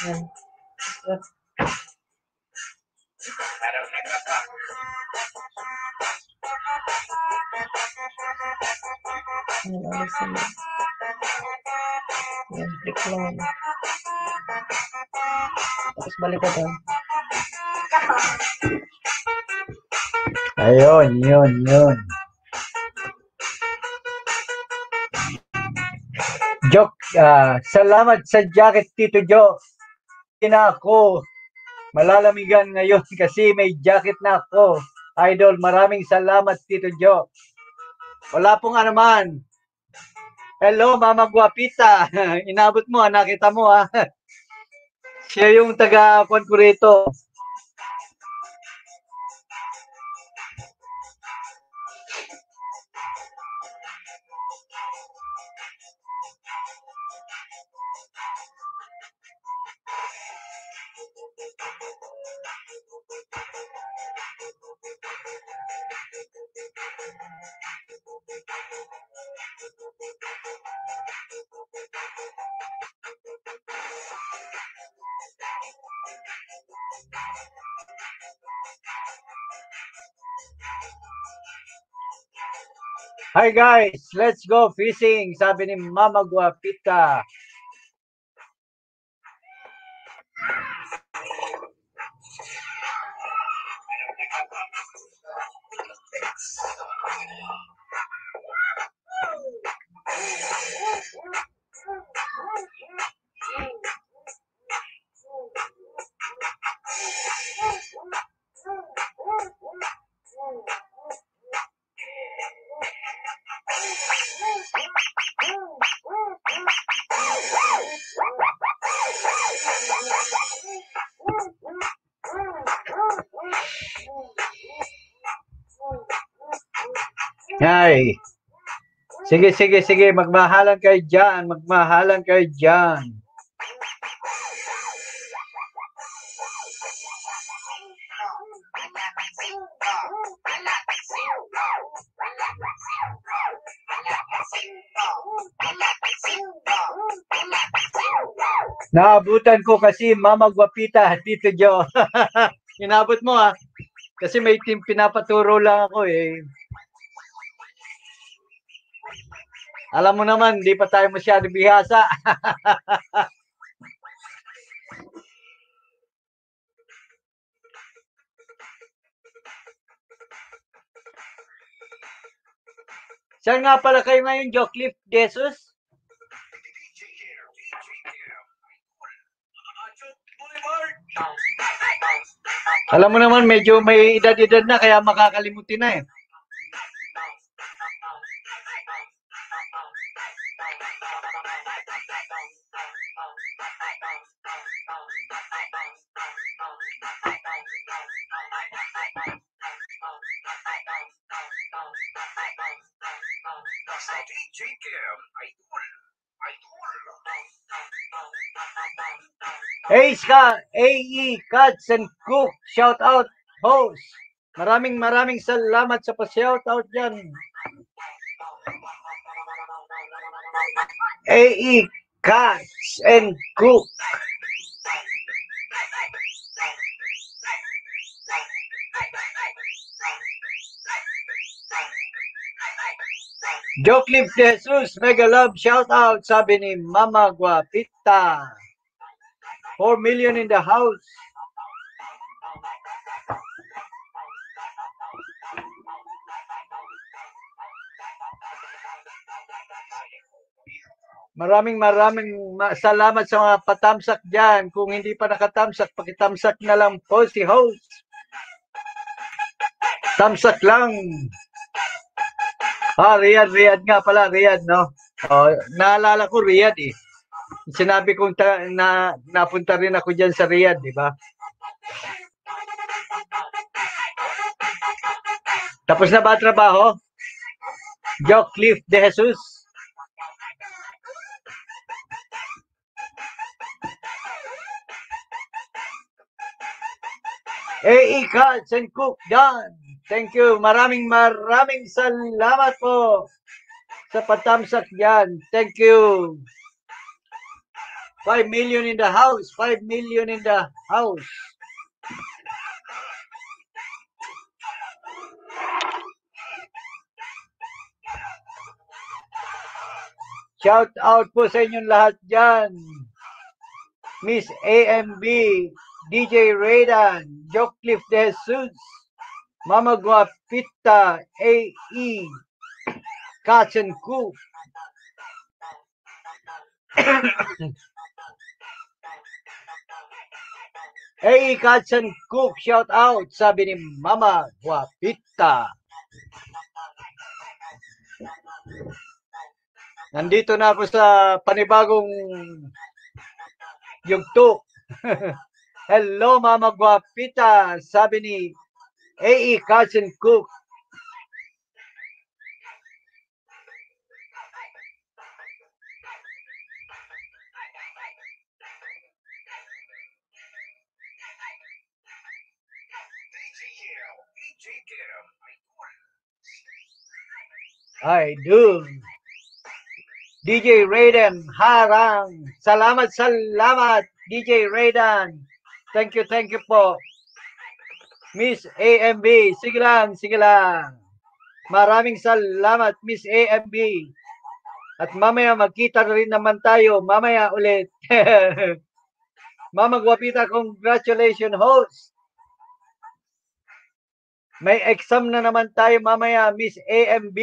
Yan. Lang. Tapos balik doon. Ayun, yun, yun. Joke, ah, salamat sa jacket, Tito Jo. Na ako malalamigan ngayon kasi may jacket na ako. Idol, maraming salamat, Tito Jo. Wala pong anuman. Hello, Mama Guapita. Inabot mo, ah, nakita mo ha. Siya yung taga-kwan ko rito. Hi guys, let's go fishing, sabi ni Mama Guapita. Hi. Sige, sige, sige, magmahalan kayo dyan, magmahalan kayo dyan. Naabutan ko kasi Mama Guapita, Tito Jo. Inabot mo ah. Kasi may team pinapaturo lang ako eh. Alam mo naman, di pa tayo masyado bihasa. Saan nga pala kayo ngayon, Jocliffe Jesus? Alam mo naman, medyo may edad-edad na, kaya makakalimutin na eh. Hey, Ska, AE, Cuts and Cook, shout out, host. Maraming maraming salamat sa pa-shout out dyan. AE, Cuts and Cook. Jocliffe Jesus, mega love, shout out, sabi ni Mama Guapita. 4 million in the house. Maraming maraming ma- salamat sa mga patamsak dyan. Kung hindi pa nakatamsak, pakitamsak na lang po si host. Tamsak lang. Ah, Riyadh, Riyadh nga pala, Riyadh, no? Oh, naalala ko Riyadh eh. Sinabi kong ta- na napunta rin ako diyan sa Riyadh, di ba? Tapos na ba trabaho? Joe Cliff de Jesus. AE Cuts and Cook done. Thank you. Maraming maraming salamat po sa patamsak yan. Thank you. 5 million in the house. 5 million in the house. Shout out po sa inyong lahat dyan. Miss AMB, DJ Raydan, Jocliffe De Jesus, Mama Guapita, AE, Katz and Coop. AE Katz and Cook, shout out, sabi ni Mama Guapita. Nandito na ako sa panibagong yugto. Hello, Mama Guapita, sabi ni AE Cousin Cook. DJ Cam, DJ Cam, ay I do. DJ Raiden Harang. Salamat, salamat, DJ Raiden. Thank you, thank you po. Miss AMB. Sige lang, sige lang. Maraming salamat, Miss AMB. At mamaya magkita rin naman tayo. Mamaya ulit. Mama Guapita, congratulations, host. May exam na naman tayo mamaya, Miss AMB.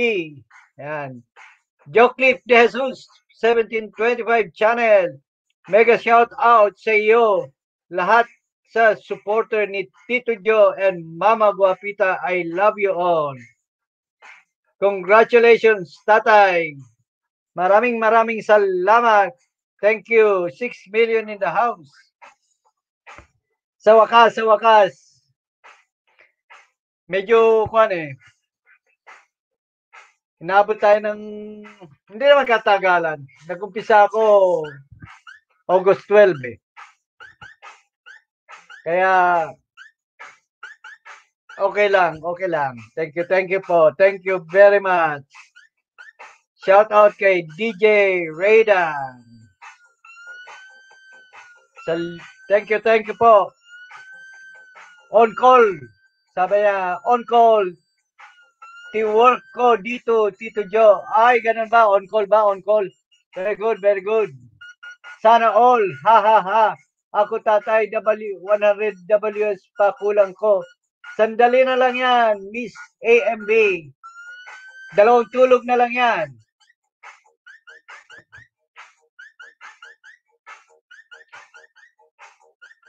Yan. Jocliffe De Jesus, 1725 channel. Mega shout out sa iyo. Lahat sa supporter ni Tito Joe and Mama Guapita, I love you all. Congratulations, tatay. Maraming maraming salamat. Thank you. 6 million in the house. Sa wakas, sa wakas. Medyo, kwan eh, Inabot tayo ng, hindi naman katagalan. Nag-umpisa ako August 12 eh. Kaya, okay lang, okay lang. Thank you, thank you po. Thank you very much. Shout out kay DJ Raydan. Sal- Thank you, thank you po. On call. Sabi niya, on call. Teamwork ko dito, Tito Joe. Ay, ganun ba? On call ba? On call. Very good, very good. Sana all. Ha, ha, ha. Ako tatay W, 100 WS pa kulang ko. Sandali na lang yan, Miss AMB. Dalawang tulog na lang yan.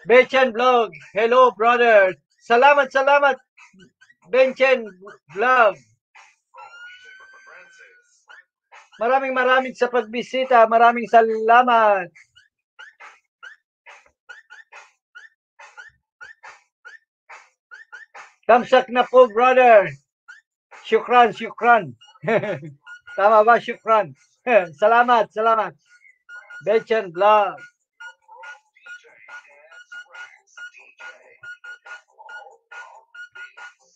Benchen Vlog. Hello, brother. Salamat, salamat. Benchen. Francis. Maraming maraming sa pagbisita. Maraming salamat. Kamsak na po, brother. Shukran, shukran. Tama ba, shukran? salamat, salamat. Benchen Vlog.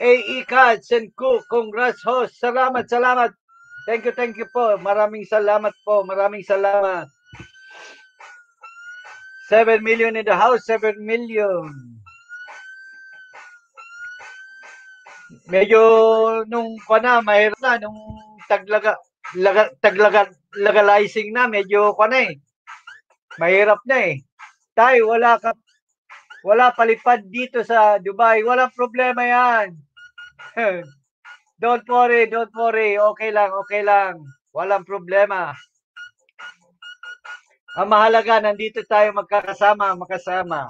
AE Cats and Cook, congrats host. Salamat, salamat. Thank you, thank you po. Maraming salamat po. Maraming salamat. 7 million in the house, 7 million. Medyo nung pa na, mahirap na, nung taglaga, laga, taglaga, legalizing na, medyo pa na eh. Mahirap na eh. Tay, wala ka, wala palipad dito sa Dubai. Walang problema yan. don't worry, don't worry. Okay lang, okay lang. Walang problema. Ang mahalaga, nandito tayo magkakasama, makasama.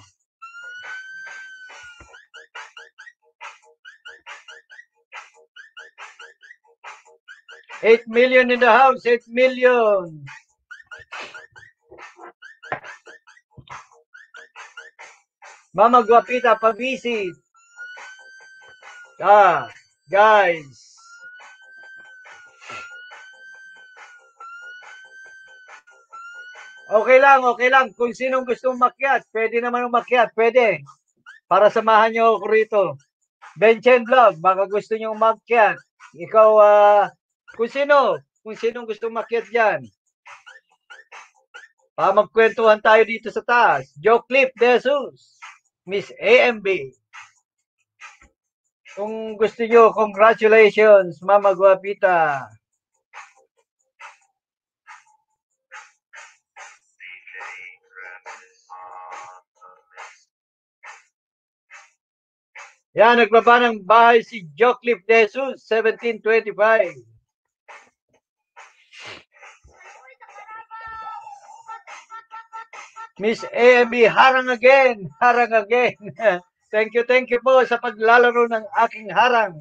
Eight million in the house, eight million. Mama Guapita, pag-visit. Ah, guys. Okay lang, okay lang. Kung sinong gusto umakyat, pwede naman umakyat, pwede. Para samahan nyo ako rito. Benchen Vlog, baka gusto nyo umakyat. Ikaw, ah, kung sino, kung sinong gusto umakyat dyan. Pa magkwentuhan tayo dito sa taas. Joe Clip De Jesus. Miss AMB. Kung gusto nyo, congratulations, Mama Guapita. Yan, nagbaba ng bahay si Joe Clip De Jesus, 1725. Miss AMB, harang again, harang again. thank you, thank you po sa paglalaro ng aking harang.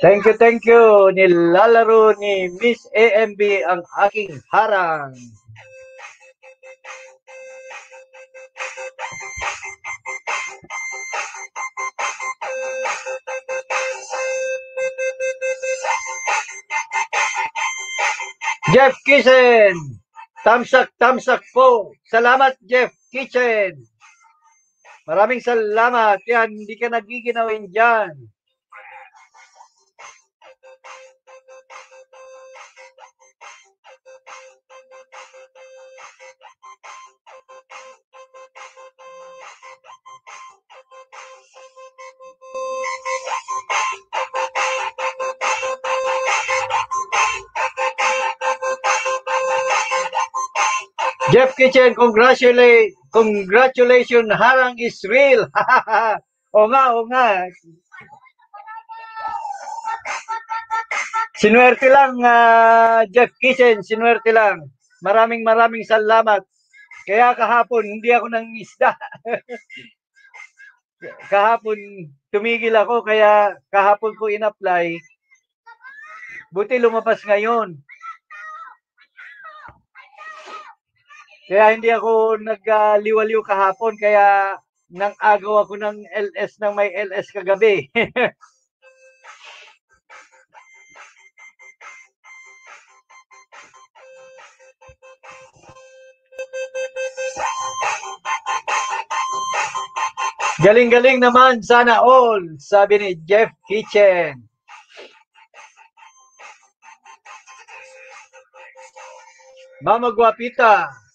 Thank you, thank you. Nilalaro ni Miss AMB ang aking harang. Jeff Kitchen. Tamsak, tamsak po. Salamat, Jeff Kitchen. Maraming salamat. Yan, hindi ka nagiginawin dyan. Jeff Kitchen, congratulate, congratulations, harang is real. o nga, o nga. Sinuwerte lang, ah, Jeff Kitchen, sinuwerte lang. Maraming maraming salamat. Kaya kahapon, hindi ako nang isda. kahapon, tumigil ako, kaya kahapon ko in-apply. Buti lumabas ngayon. Kaya hindi ako nagliwaliw kahapon, kaya nang agaw ako ng LS ng may LS kagabi. Galing-galing naman, sana all, sabi ni Jeff Kitchen. Mama Guapita.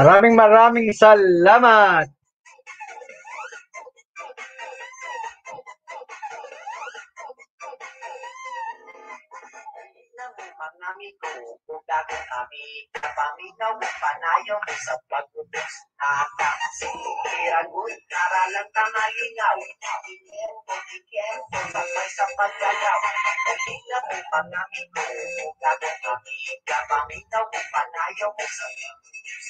Maraming maraming salamat. amigo, bago kami kapaminaw, panayaw mo sa pagbubuks nakasira ko'y karalang kamalingaw, tinempo, tinempo, sabay sa paggalaw, pagkila mo mga amigo, bago kami kapaminaw, panayaw mo sa karalang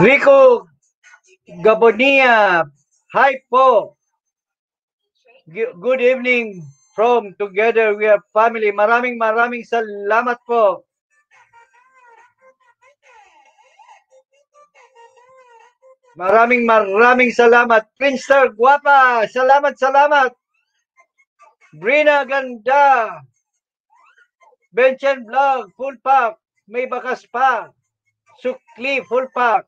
Rico Gabonia. Hi po. Good evening from Together We Are Family. Maraming maraming salamat po. Maraming maraming salamat. Prince Guapa. Salamat, salamat. Brina Ganda. Benchen Vlog, full pack. May bakas pa. Sukli, full pack.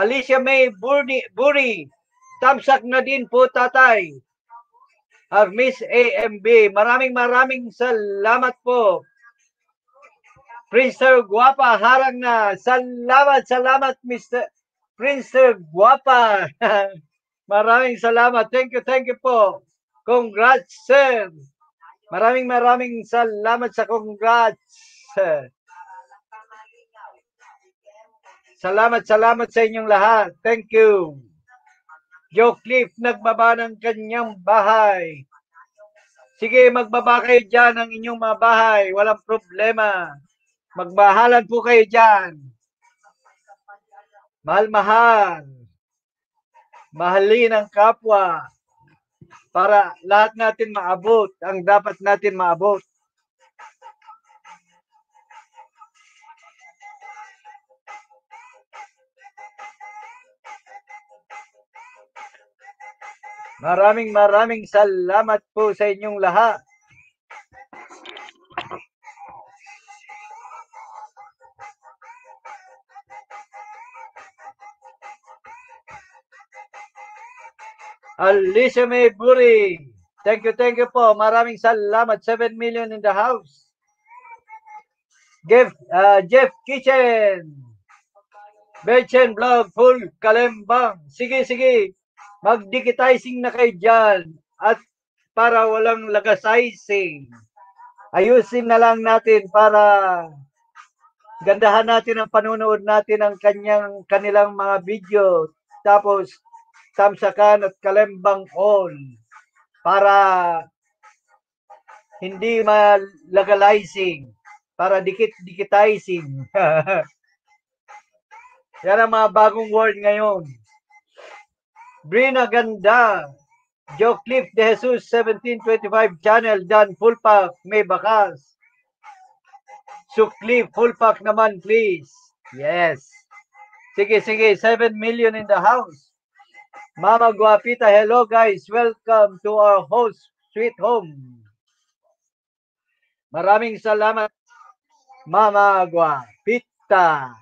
Alicia May Buri, Buri. Tamsak na din po, tatay. At Miss AMB, maraming maraming salamat po. Prince Sir Guapa, harang na. Salamat, salamat, Mr. Prince Sir Guapa. maraming salamat. Thank you, thank you po. Congrats, sir. Maraming maraming salamat sa congrats. Salamat, salamat sa inyong lahat. Thank you. Joe Cliff, nagbaba ng kanyang bahay. Sige, magbaba kayo dyan ng inyong mga bahay. Walang problema. Magbahalan po kayo dyan. Mahal-mahal. Mahalin ang kapwa para lahat natin maabot ang dapat natin maabot. Maraming maraming salamat po sa inyong lahat. Alicia May Buri. Thank you, thank you po. Maraming salamat. 7 million in the house. Jeff, uh, Jeff Kitchen. Betchen Vlog, full kalembang. Sige, sige. Mag-digitizing na kayo dyan. At para walang lagasizing. Ayusin na lang natin para gandahan natin ang panunood natin ng kanyang kanilang mga video. Tapos tamsakan at kalembang all para hindi malagalizing, para dikit-dikitizing. Yan ang mga bagong word ngayon. Brina Ganda, Joe Cliff De Jesus 1725 channel, Dan full pack, may bakas. Sukli, full pack naman please. Yes. Sige, sige, 7 million in the house. Mama Guapita, hello guys. Welcome to our host, Sweet Home. Maraming salamat, Mama Guapita.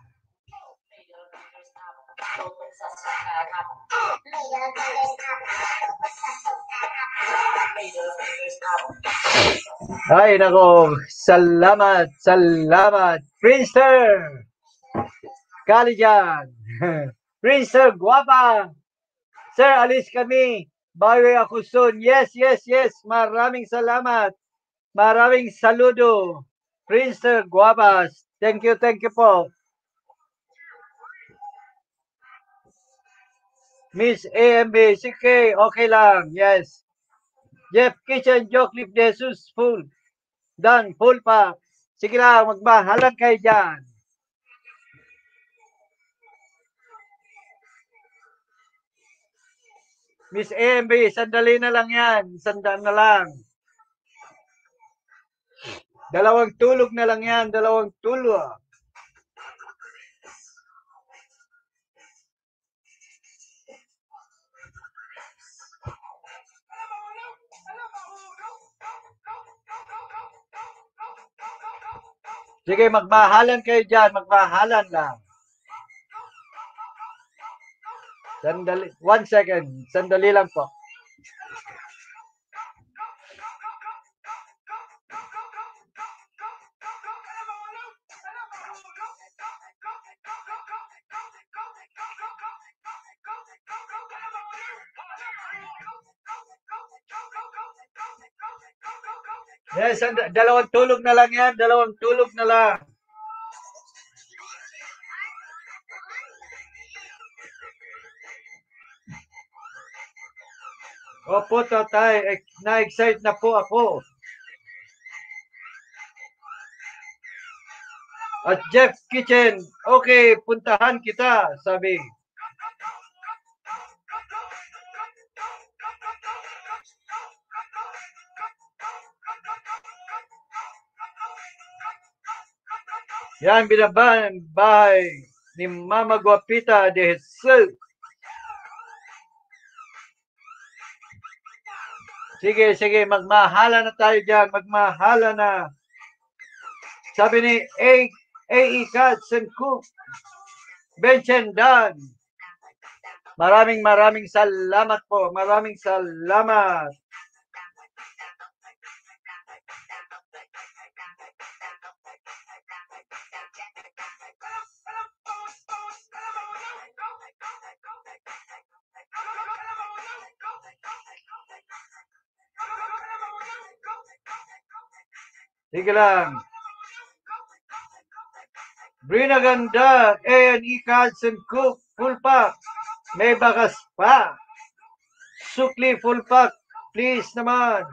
Ay, nako. Salamat, salamat. Princer. Kali dyan. Princer, guwapa. Sir, alis kami. Bawi ako soon. Yes, yes, yes. Maraming salamat. Maraming saludo. Princer, guwapas. Thank you, thank you po. Miss AMB, sige, okay lang. Yes. Jeff Kitchen, Joe Cliff Jesus, full. Done, full pack. Sige lang, magbahalan kayo dyan. Miss AMB, sandali na lang yan. Sandaan na lang. Dalawang tulog na lang yan. Dalawang tulog. Sige, magbahalan kayo dyan. Magbahalan lang. Sandali. One second. Sandali lang po. Yes, and dalawang tulog na lang yan. Dalawang tulog na lang. Opo, tatay. Ex- Na-excite na po ako. At Jeff Kitchen, okay, puntahan kita, sabi. Yan, binaban, bahay ni Mama Guapita de Jesus. Sige, sige, magmahala na tayo dyan, magmahala na. Sabi ni A. A.E. Katz and Cook. Bench and Dan. Maraming maraming salamat po. Maraming salamat. Sige lang. Brina Ganda, A&E Carlson Cook, full pack. May bakas pa. Sukli, full pack. Please naman.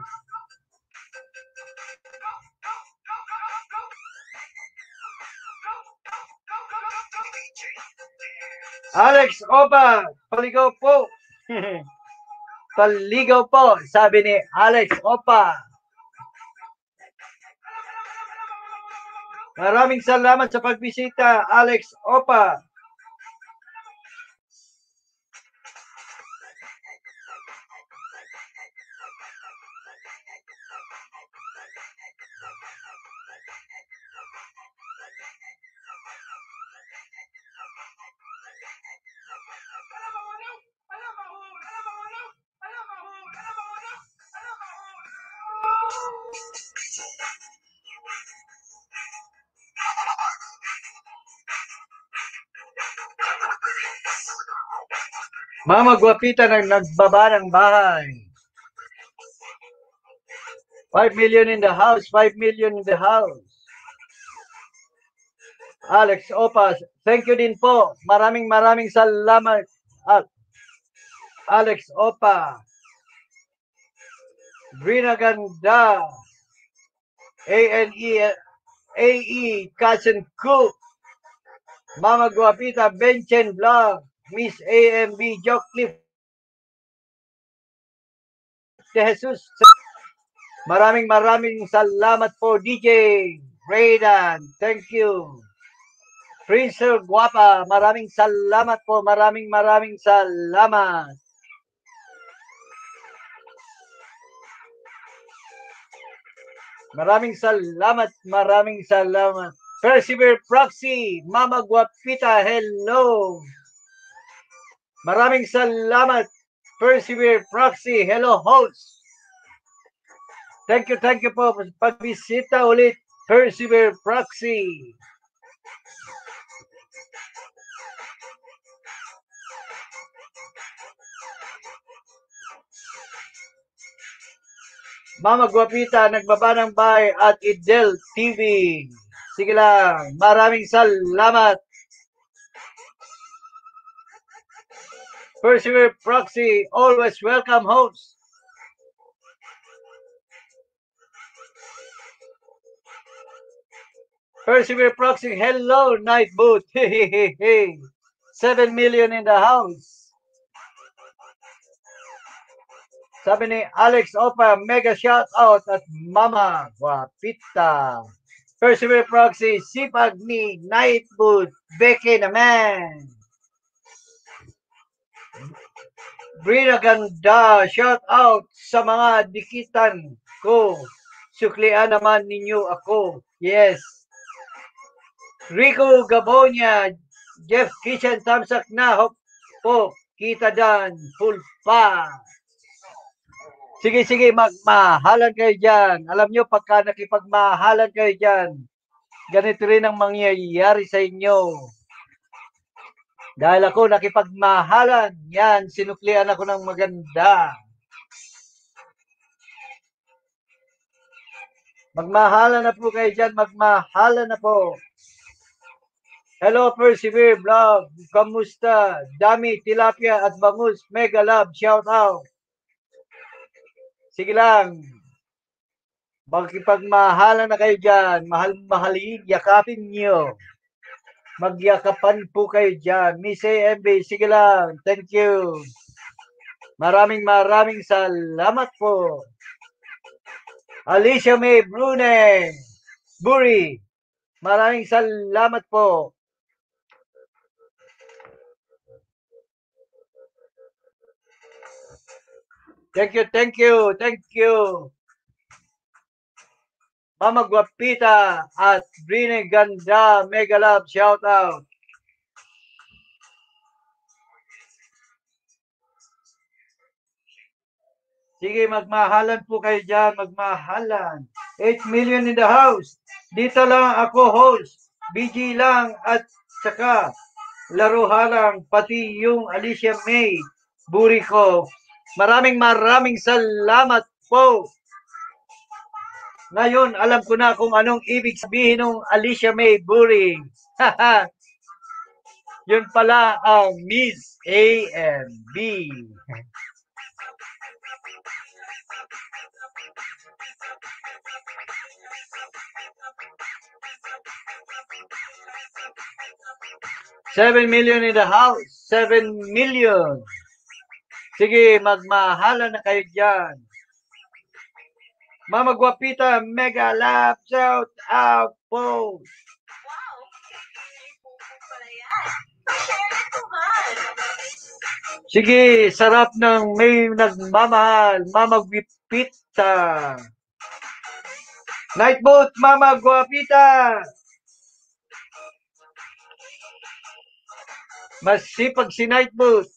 Alex Oba, paligaw po. paligaw po, sabi ni Alex Opa. Maraming salamat sa pagbisita, Alex Opa. Mama Guapita na nagbaba ng bahay. 5 million in the house, 5 million in the house. Alex Opas, thank you din po. Maraming maraming salamat. At Alex Opa. Brina Ganda. A-N-E, A-E, Cousin Cook. Mama Guapita, Benchen Vlog. Miss AMB Jocliffe de Jesus. Maraming maraming salamat po DJ Raydan. Thank you. Prince Guapa, maraming salamat po. Maraming maraming salamat. Maraming salamat, maraming salamat. Persevere Proxy, Mama Guapita, hello. Maraming salamat, Persevere Proxy. Hello, host. Thank you, thank you po. Pagbisita ulit, Persevere Proxy. Mama Guapita, nagbaba ng bahay at Idel TV. Sige lang, maraming salamat. Persevere Proxy, always welcome host. Persevere Proxy, hello, Night Boot. Seven million in the house. Sabi ni Alex Opa, mega shout out at Mama Guapita. Persevere Proxy, sipag ni Night Boot. Becky naman. Brina Ganda, shout out sa mga dikitan ko. Suklian naman ninyo ako. Yes. Rico Gabonia, Jeff Kitchen, tamsak na. Hop po, kita dan, full pa. Sige, sige, magmahalan kayo dyan. Alam nyo, pagka nakipagmahalan kayo dyan, ganito rin ang mangyayari sa inyo. Dahil ako nakipagmahalan, yan, sinuklian ako ng maganda. Magmahalan na po kayo dyan, magmahalan na po. Hello, Persevere Vlog. Kamusta? Dami, tilapia at bangus. Mega love, shout out. Sige lang. Magkipagmahalan na kayo dyan. Mahal-mahalin, yakapin nyo. Magyakapan po kayo dyan. Miss AMB, sige lang. Thank you. Maraming maraming salamat po. Alicia May Brune. Buri. Maraming salamat po. Thank you, thank you, thank you. Mama Guapita at Brine Ganda, Mega Love, shout out. Sige, magmahalan po kayo dyan, magmahalan. 8 million in the house. Dito lang ako host. BG lang at saka laro halang pati yung Alicia May buri ko. Maraming maraming salamat po. Ngayon, alam ko na kung anong ibig sabihin ng Alicia May Buri. Yun pala ang Miss A and B. Seven million in the house. Seven million. Sige, magmahala na kayo dyan. Mama Guapita, mega love, shout out po. Wow! Pupuk pala yan. Sige, sarap ng may nagmamahal, Mama Guapita. Nightboat, Mama Guapita. Masipag si Nightboat.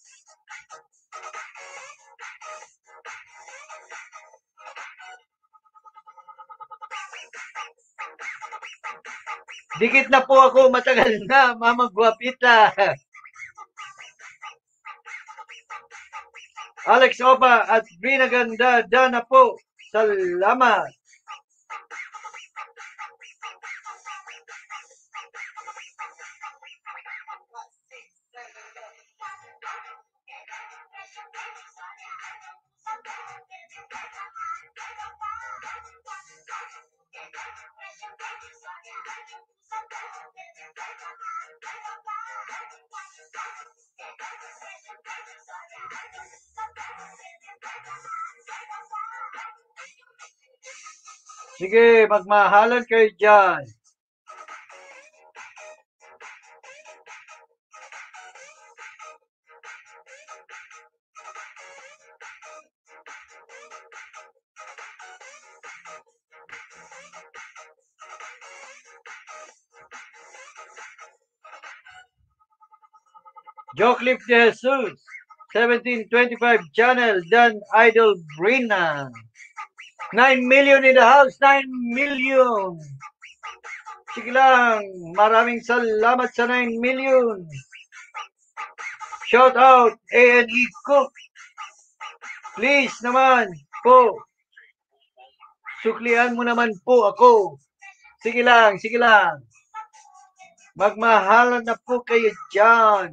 Dikit na po ako, matagal na, Mama Guapita. Alex Opa at Brina Ganda, Dana po. Salamat. Sige, magmahalan kayo dyan. Jocliffe Jesus, 1725 channel, Dan Idol Brina. 9 million in the house, 9 million. Sige lang, maraming salamat sa 9 million. Shout out, A&E Cook. Please naman po, suklian mo naman po ako. Sige lang, sige lang. Magmahalan na po kayo dyan.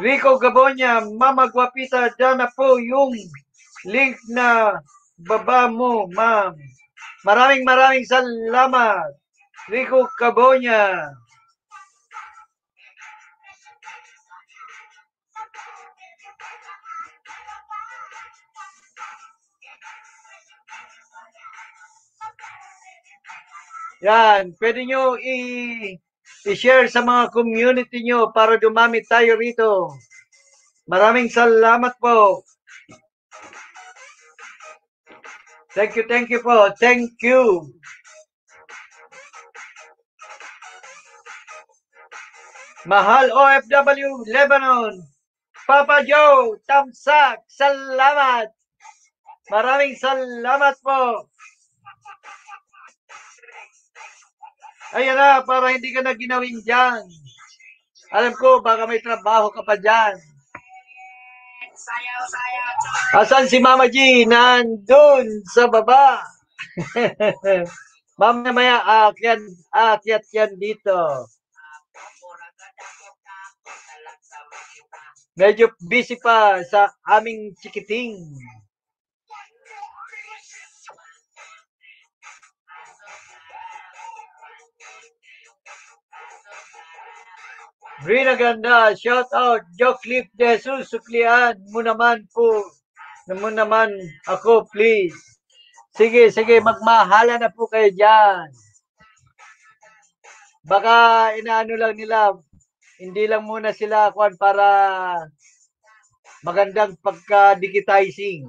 Rico Gabonya, Mama Guapita, dyan na po yung link na baba mo, ma'am. Maraming maraming salamat. Rico Gabonya. Yan, pwede nyo i- i-share sa mga community nyo para dumami tayo rito. Maraming salamat po. Thank you, thank you po. Thank you. Mahal OFW Lebanon. Papa Joe, Tamsak, salamat. Maraming salamat po. Ayan na, para hindi ka na ginawin dyan. Alam ko, baka may trabaho ka pa dyan. Sayaw, sayaw. Asan si Mama G? Nandun sa baba. Mamaya aakyat, aakyat yan dito. Medyo busy pa sa aming chikiting. Brina Ganda, shout out, Jocliffe Jesus, suklian mo naman po. mo naman ako, please. Sige, sige, magmahala na po kayo dyan. Baka inaano lang nila, hindi lang muna sila kwan para magandang pagka-digitizing.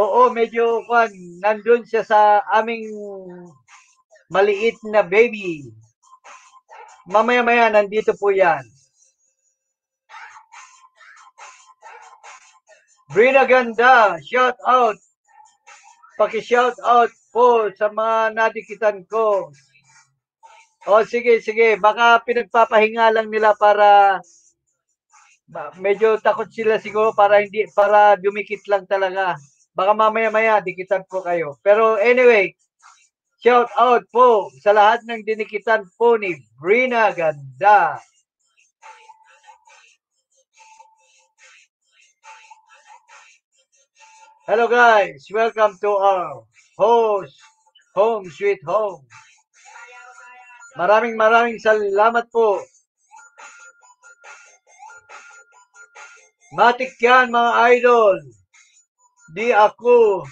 Oo, medyo kwan, nandun siya sa aming maliit na baby. Mamaya-maya, nandito po yan. Brina Ganda, shout out. Paki-shout out po sa mga nadikitan ko. O sige, sige, baka pinagpapahinga lang nila para medyo takot sila siguro para hindi para dumikit lang talaga. Baka mamaya-maya dikitan po kayo. Pero anyway, shout out po sa lahat ng dinikitan po ni Brina Ganda. Hello guys, welcome to our host, Home Sweet Home. Maraming maraming salamat po. Matik yan mga idol. Di ako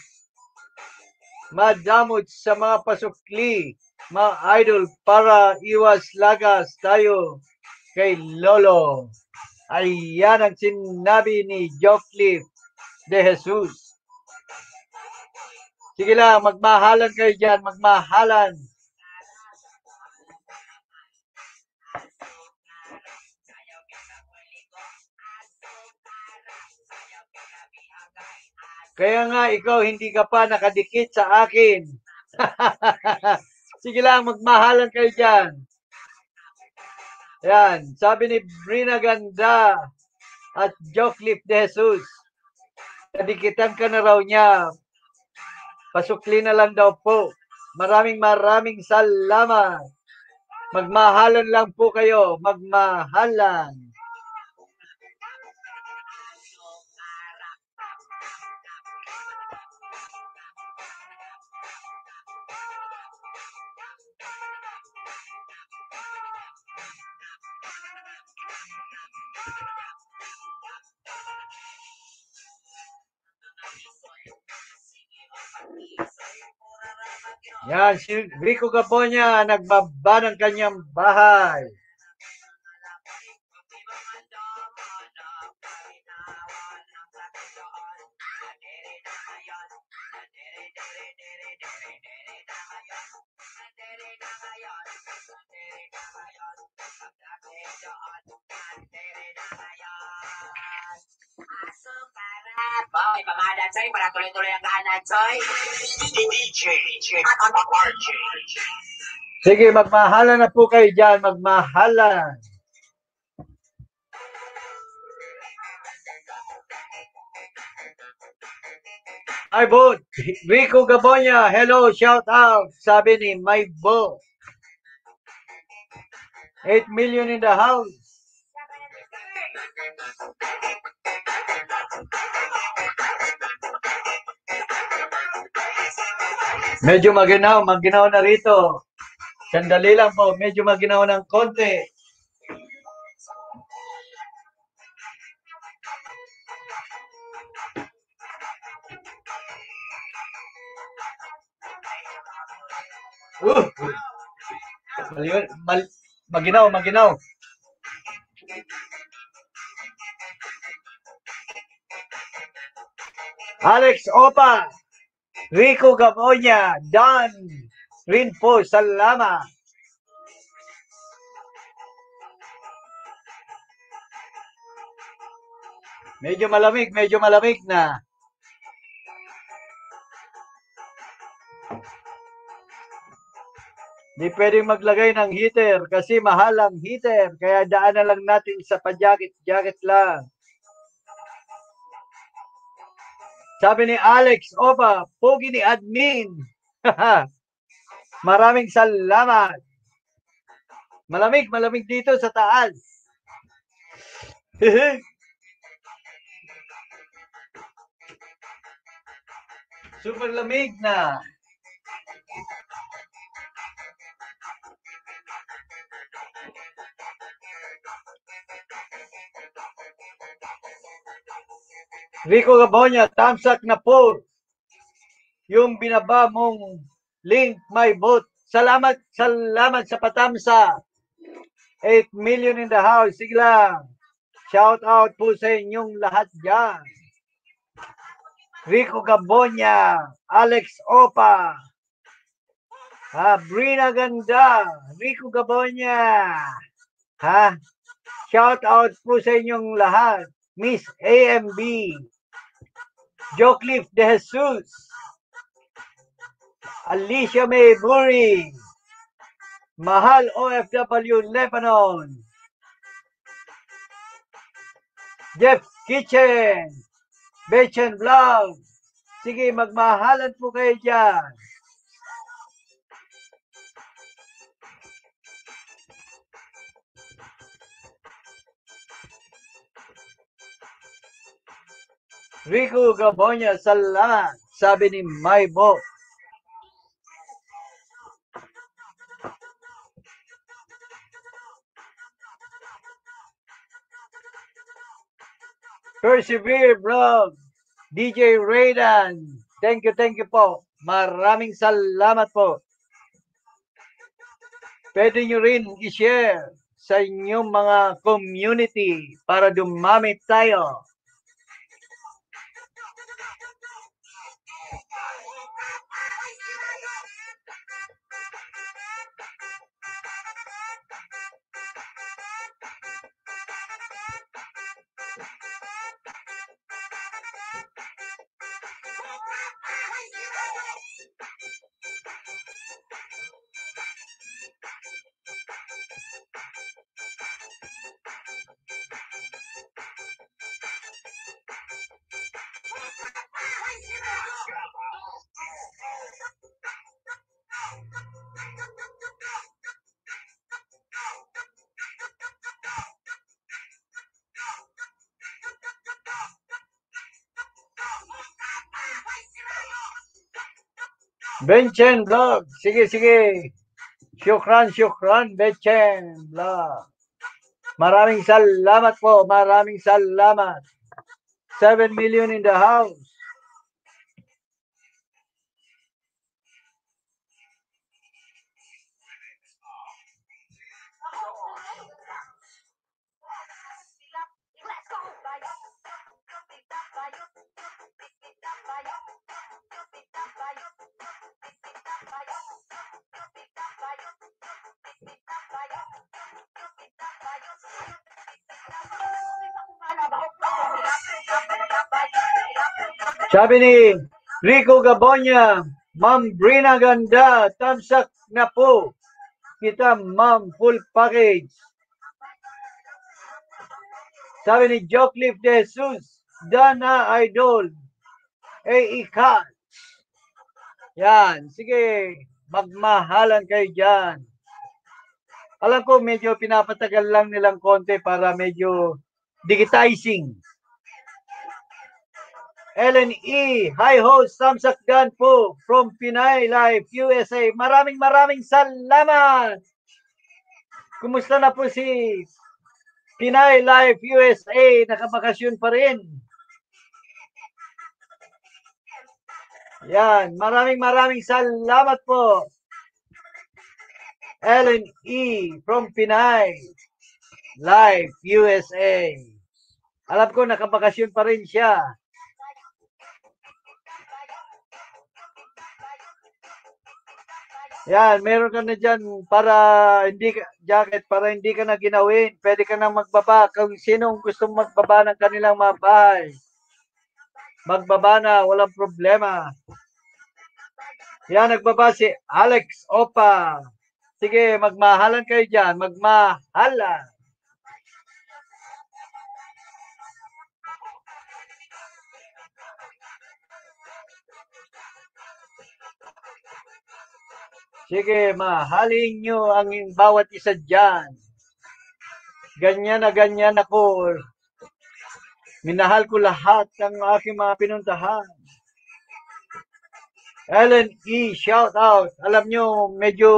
madamot sa mga pasukli, mga idol, para iwas lagas tayo kay Lolo. Ayan ang sinabi ni Jocliffe de Jesus. Sige lang, magmahalan kayo dyan, magmahalan. Kaya nga ikaw hindi ka pa nakadikit sa akin. Sige lang, magmahalan kayo dyan. Yan, sabi ni Brina Ganda at Jocliffe de Jesus. Kadikitan ka na raw niya. Pasukli na lang daw po. Maraming maraming salamat. Magmahalan lang po kayo. Magmahalan. Yan, si Rico Gaponya, nagbaba ng kanyang bahay. Boy, pamahalan sa'yo para tuloy-tuloy ang kahanan, Choy. DJ, DJ, RJ. Sige, magmahalan na po kayo dyan. Magmahalan. Ay, Bo, Rico Gabonya, hello, shout out. Sabi ni My Bo. 8 million in the house. Medyo maginaw, maginaw na rito. Sandali lang po, medyo maginaw ng konti. Uh! Maliwan, mal, maginaw, maginaw. Alex Opa, Rico Gamonya, Dan rin po. Medyo malamig, medyo malamig na. Di pwedeng maglagay ng heater kasi mahal ang heater. Kaya daan na lang natin sa pa-jacket-jacket lang. Sabi ni Alex Opa, pogi ni admin. Maraming salamat. Malamig, malamig dito sa taas. Super lamig na. Rico Gabonya, tamsak na po yung binaba mong link, my vote. Salamat, salamat sa patamsa. 8 million in the house. Sige lang. Shout out po sa inyong lahat dyan. Rico Gabonya, Alex Opa, ha, Brina Ganda, Rico Gabonya, ha, shout out po sa inyong lahat, Miss AMB, Jocliffe De Jesus, Alicia May Buri, Mahal OFW Lebanon, Jeff Kitchen, Bechen Vlog. Sige, magmahalan po kayo dyan. Rico Gabonya, salamat, sabi ni Maybo. Persevere Vlog, DJ Raydan. Thank you, thank you po. Maraming salamat po. Pwede nyo rin i-share sa inyong mga community para dumami tayo. Benchen Vlog. Sige, sige. Syukran, syukran, Benchen Vlog. Maraming salamat po. Maraming salamat. 7 million in the house. Sabi ni Rico Gabonya, Ma'am Brina Ganda, tamsak na po. Kita, ma'am, full package. Sabi ni Jocliffe De Jesus, Dana Idol, eh ikat. Yan, sige, magmahalan kayo dyan. Alam ko medyo pinapatagal lang nilang konti para medyo digitizing. Ellen E. Hi host, Samsak Dan po from Pinay Life, USA. Maraming maraming salamat. Kumusta na po si Pinay Life USA? Nakabakasyon pa rin. Yan, maraming maraming salamat po. Ellen E. from Pinay Life USA. Alam ko nakabakasyon pa rin siya. Yan, meron ka na dyan para hindi ka, jacket, para hindi ka na ginawin. Pwede ka na magbaba. Kung sinong gusto magbaba ng kanilang mga bahay. Magbaba na, walang problema. Yan, nagbaba si Alex Opa. Sige, magmahalan kayo dyan. Magmahalan. Sige, mahalin nyo ang bawat isa dyan. Ganyan na ganyan ako. Minahal ko lahat ng aking mga pinuntahan. Ellen E. Shout out. Alam nyo, medyo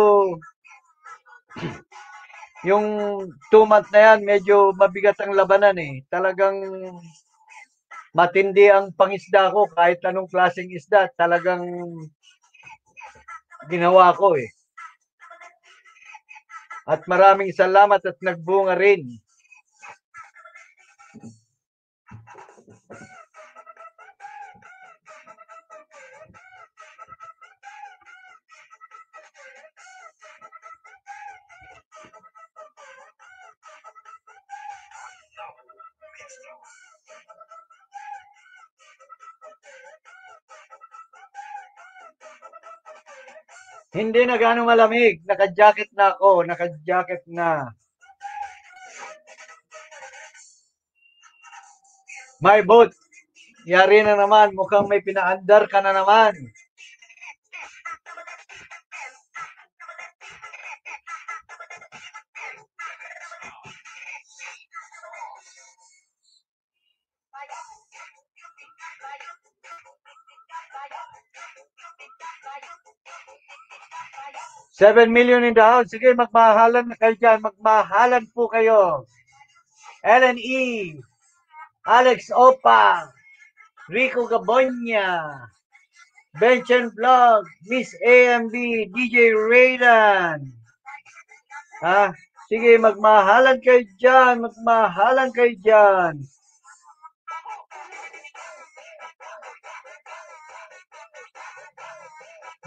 yung two month na yan, medyo mabigat ang labanan eh. Talagang matindi ang pangisda ko kahit anong klaseng isda. Talagang ginawa ko eh. At maraming salamat at nagbunga rin. Hindi na gano'ng malamig. Naka-jacket na ako. Naka-jacket na. My boat. Yari na naman. Mukhang may pinaandar ka na naman. Seven million in the house. Sige, magmahalan na kayo dyan. Magmahalan po kayo. Ellen E. Alex Opa. Rico Gabonya. Benchen Vlog. Miss AMB. DJ Raydan. Ha? Sige, magmahalan kayo dyan. Magmahalan kayo dyan.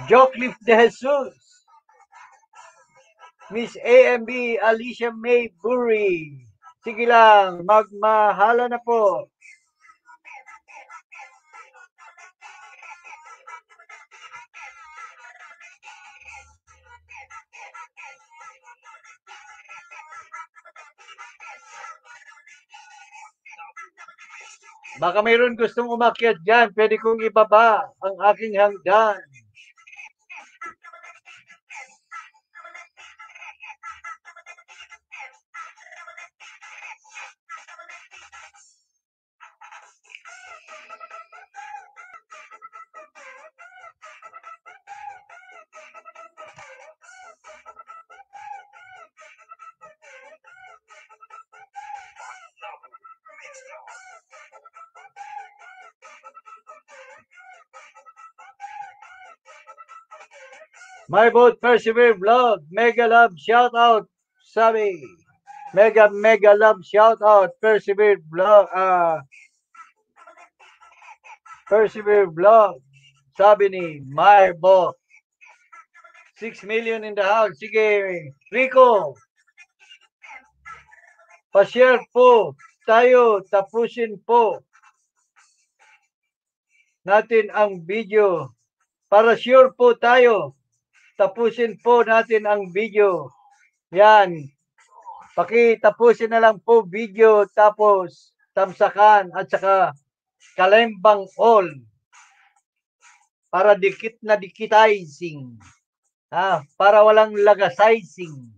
Jocliffe De Jesus. Miss AMB Alicia May Burry. Sige lang, magmahala na po. Baka mayroon gustong umakyat dyan, pwede kong ibaba ang aking hanggan. My boat persevere vlog. Mega love shout out. Sabi. Mega mega love shout out. Persevere vlog. Ah. persevere vlog. Sabi ni my boat. 6 million in the house. Sige. Rico. Pa-share po. Tayo tapusin po natin ang video. Para sure po tayo tapusin po natin ang video. Yan. Pakitapusin na lang po video tapos tamsakan at saka kalembang all para dikit na dikitizing. Ha, para walang lagasizing.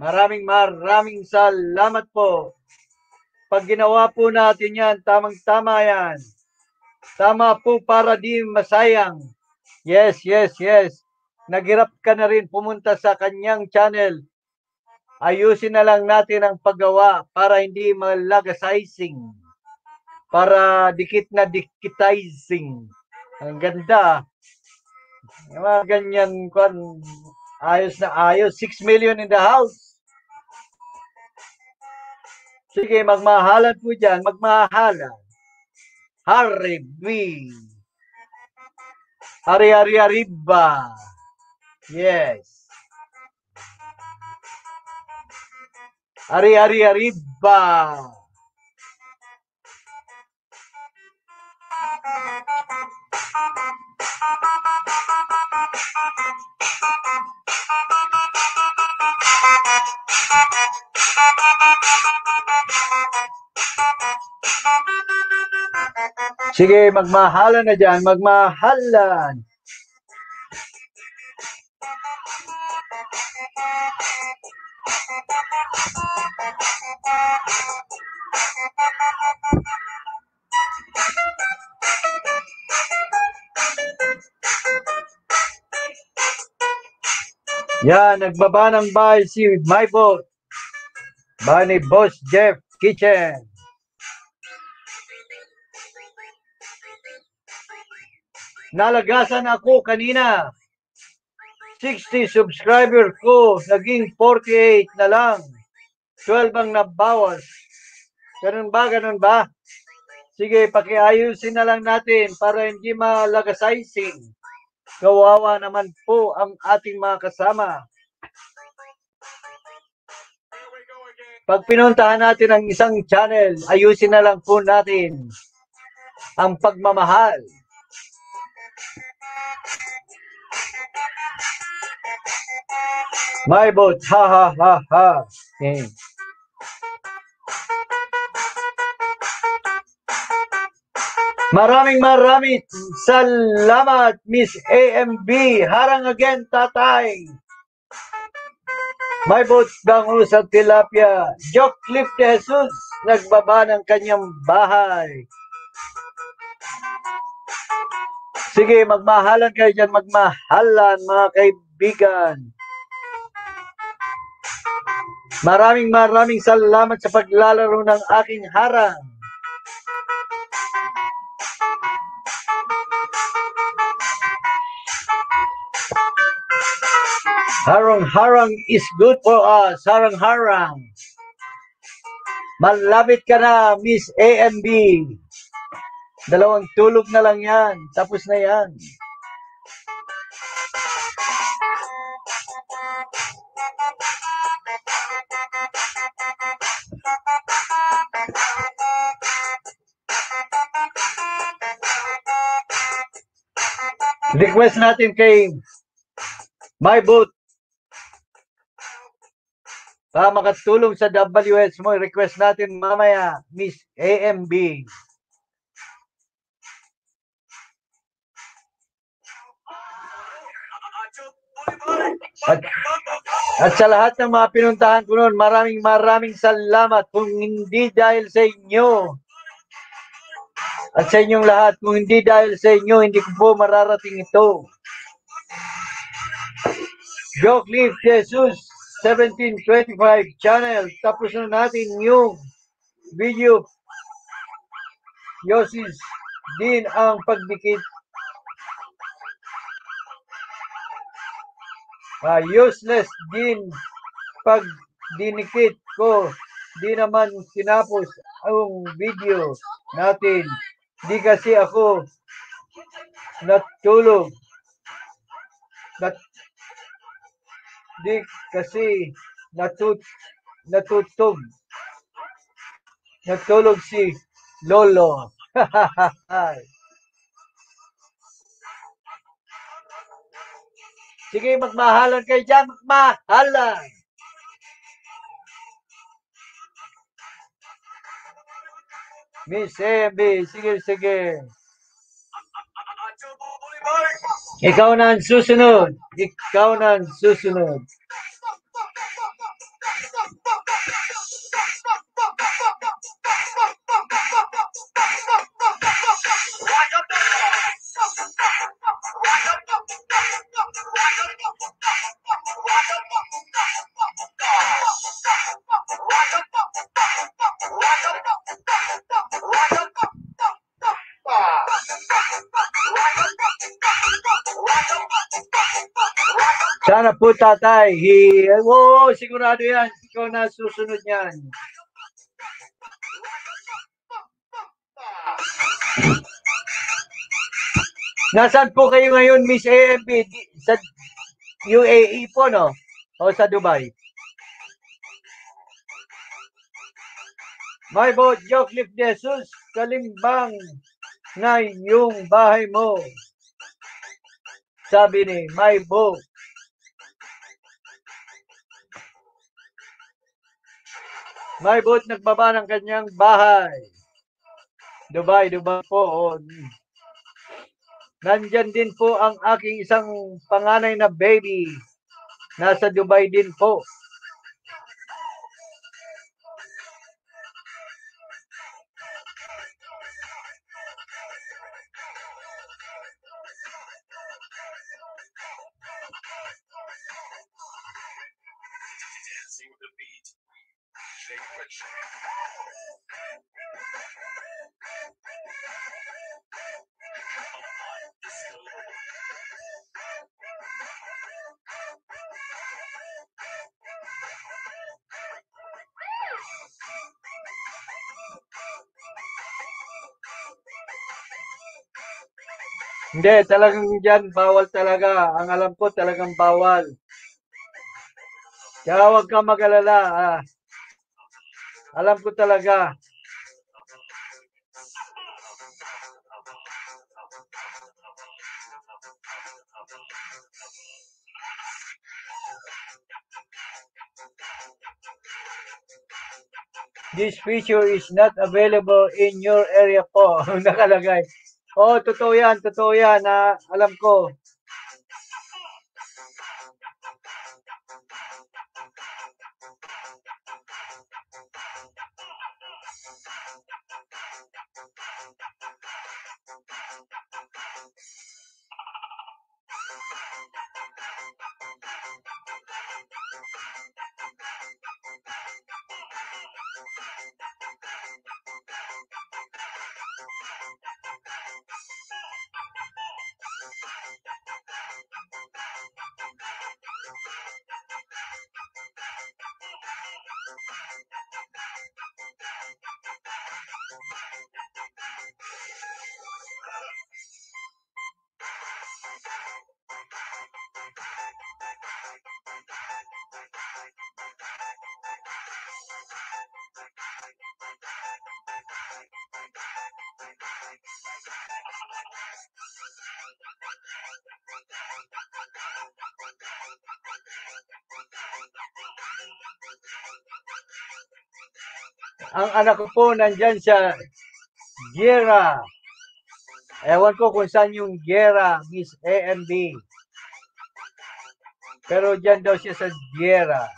Maraming maraming salamat po. Pag ginawa po natin yan, tamang-tama yan. Tama po para di masayang. Yes, yes, yes. Naghirap ka na rin pumunta sa kanyang channel. Ayusin na lang natin ang paggawa para hindi malagasizing. Para dikit na dikitizing. Ang ganda. Yung mga ganyan, kwan, ayos na ayos. 6 million in the house. Sige, magmahalan po dyan. Magmahalan. Harry B. Hari Hari Hariba. Yes. Hari Hari Hariba. Sige, magmahalan na dyan. Magmahalan. Yan, nagbaba ng bahay si My Boat. Bahay Boss Jeff Kitchen. Nalagasan ako kanina. 60 subscriber ko, naging 48 na lang. 12 ang nabawas. Ganun ba? Ganun ba? Sige, pakiayusin na lang natin para hindi malagasizing. Kawawa naman po ang ating mga kasama. Pag pinuntahan natin ang isang channel, ayusin na lang po natin. ang pagmamahal. My boat, ha ha ha ha. Okay. Maraming maraming salamat, Miss AMB. Harang again, tatay. My boat bango sa tilapia. Joke Cliff de Jesus, nagbaba ng kanyang bahay. Sige, magmahalan kayo dyan, magmahalan mga kaibigan. Maraming maraming salamat sa paglalaro ng aking harang. Harang-harang is good for us. Harang-harang. Malapit ka na, Miss AMB. Dalawang tulog na lang yan. Tapos na yan. Request natin kay My Boat. Para makatulong sa WS mo, request natin mamaya, Miss AMB. At, at sa lahat ng mga pinuntahan ko noon, maraming maraming salamat kung hindi dahil sa inyo. At sa inyong lahat, kung hindi dahil sa inyo, hindi ko po mararating ito. Joke Cliff Jesus 1725 channel. Tapos na natin yung video. Yosis din ang pagdikit. Ah, useless din pag dinikit ko. Di naman tinapos ang video natin. Di kasi ako natulog. Nat di kasi natut natutog. Natulog si Lolo. Sige, magmahalan kayo dyan. Magmahalan. Miss Emby, sige, sige. Ikaw na ang susunod. Ikaw na ang susunod. Po tatay. Hi, oo, sigurado yan. Ikaw na susunod yan. Nasaan po kayo ngayon, Miss? Di- Sa UAE po, no? O sa Dubai? My boat, Joke Cliff Jesus, kalimbang na yung bahay mo. Sabi ni My boat. My boat nagbaba ng kanyang bahay. Dubai, Dubai po. Oh. Nandyan din po ang aking isang panganay na baby. Nasa Dubai din po. Hindi, talagang dyan, bawal talaga. Ang alam ko, talagang bawal. Kaya huwag ka mag-alala. Ah. Alam ko talaga. This feature is not available in your area po. Nakalagay. Oh, totoo yan, totoo yan. Na alam ko. Ang anak ko po nandyan sa Gera. Ewan ko kung saan yung Gera, Miss AMB. Pero dyan daw siya sa Gera.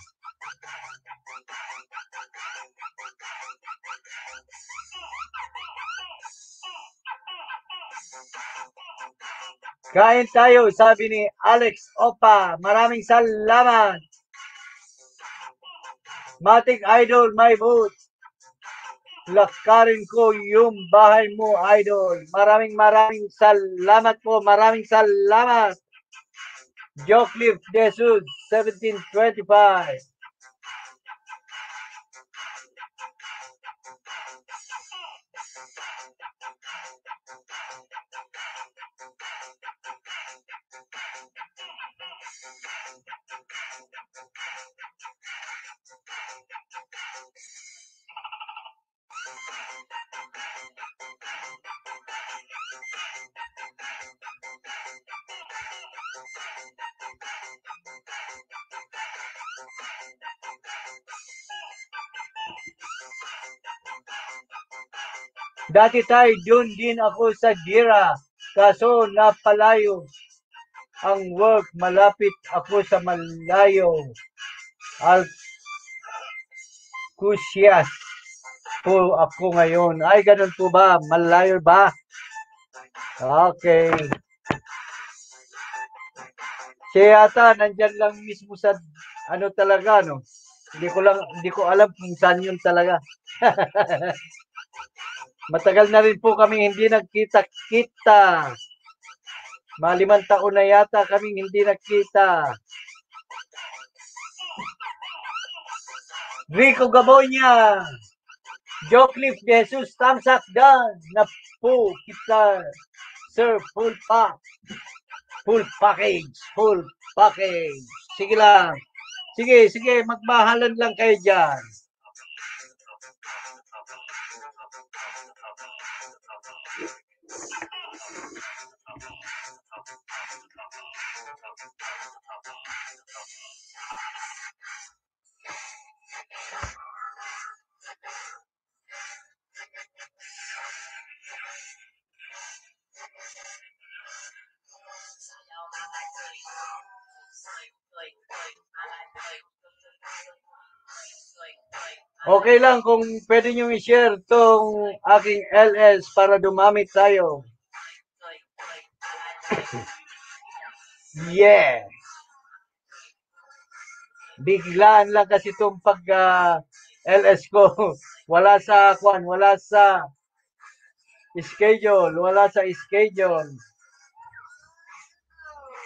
Kain tayo, sabi ni Alex Opa. Maraming salamat. Matik Idol, my vote. Lakarin ko yung bahay mo, Idol. Maraming maraming salamat po. Maraming salamat. Jocliffe Jesus, 1725. Dati tayo, doon din ako sa Gira. Kaso napalayo ang work. Malapit ako sa malayo. Al Kusyas po ako ngayon. Ay, ganun po ba? Malayo ba? Okay. Siya yata, nandyan lang mismo sa, ano talaga, no? Hindi ko lang, hindi ko alam kung saan yun talaga. Matagal na rin po kami hindi nagkita-kita. Malimang taon na yata kami hindi nagkita. Rico Gabonya. Jocliffe Jesus, done. Na po kita. Sir, full pack. Full package. Full package. Sige lang. Sige, sige, magmahalan lang kayo dyan. Thank you. Okay lang kung pwede nyo i-share tong aking LS para dumami tayo. Yeah. Biglaan lang kasi itong pag ah, LS ko. Wala sa kwan, wala sa schedule, wala sa schedule.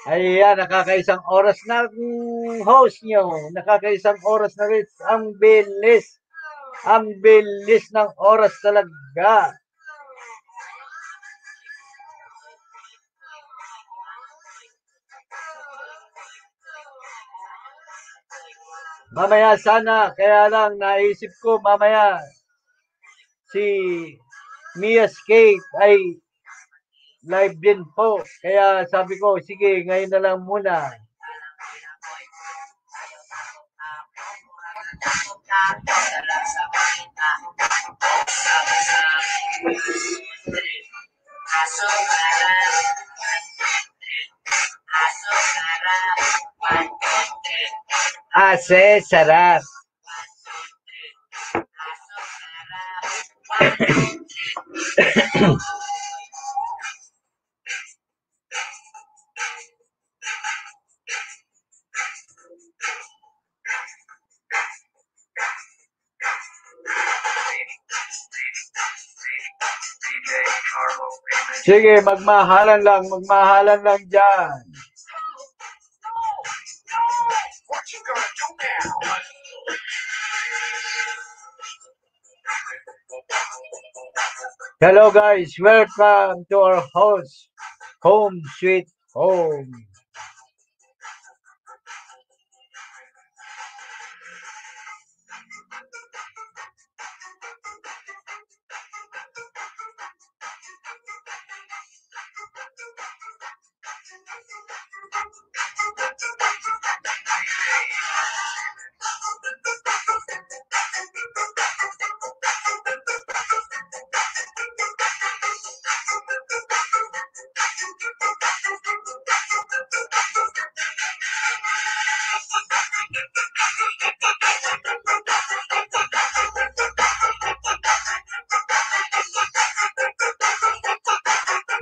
Ayan, nakakaisang oras na host nyo. Nakakaisang oras na rin. Ang bilis. Ang bilis ng oras talaga. Mamaya sana, kaya lang naisip ko mamaya si Mia's Cake ay live din po. Kaya sabi ko, sige, ngayon na lang muna. Dala sa balita. Sabi sa Sige, magmahalan lang, magmahalan lang dyan. Hello guys, welcome to our house, Home Sweet Home.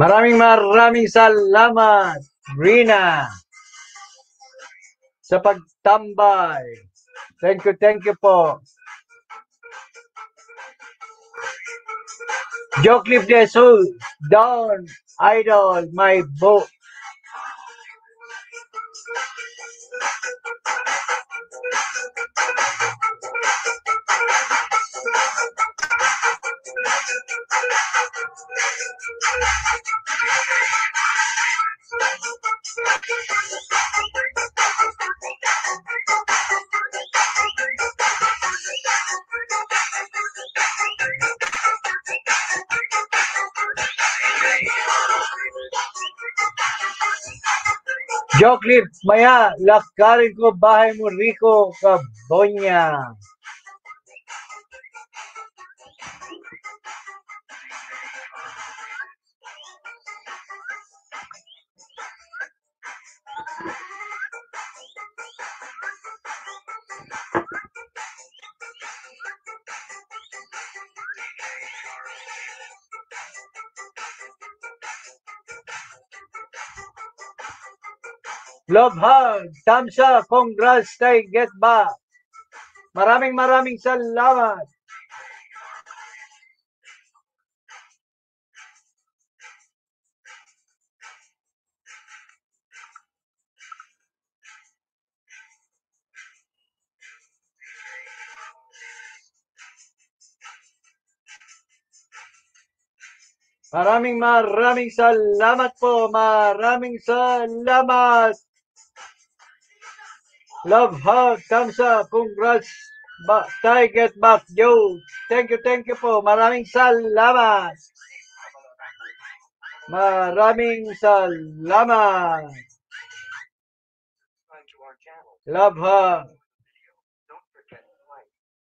Maraming maraming salamat, Rina, sa pagtambay. Thank you, thank you po. Jocliffe De Sul, Don, Idol, my book. Jocliffe, maya, lakarin ko bahay mo, Rico Cabonya. Love hug, thumbs up, congrats kay Get Back. Maraming maraming salamat. Maraming maraming salamat po. Maraming salamat. Love thumbs up, congrats. Ba Tay get back, Joe. Thank you, thank you po. Maraming salamat. Maraming salamat. Love hug. Don't forget to like,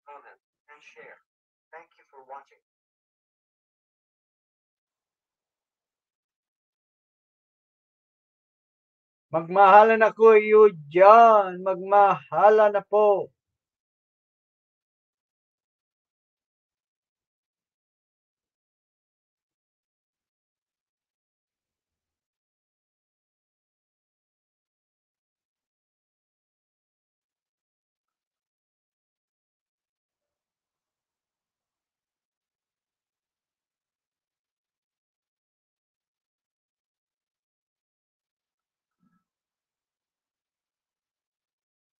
comment, and share. Thank you for watching. Magmahalan ako iyo dyan. Magmahalan na po.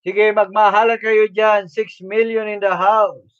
Sige, magmahalan kayo dyan. 6 million in the house.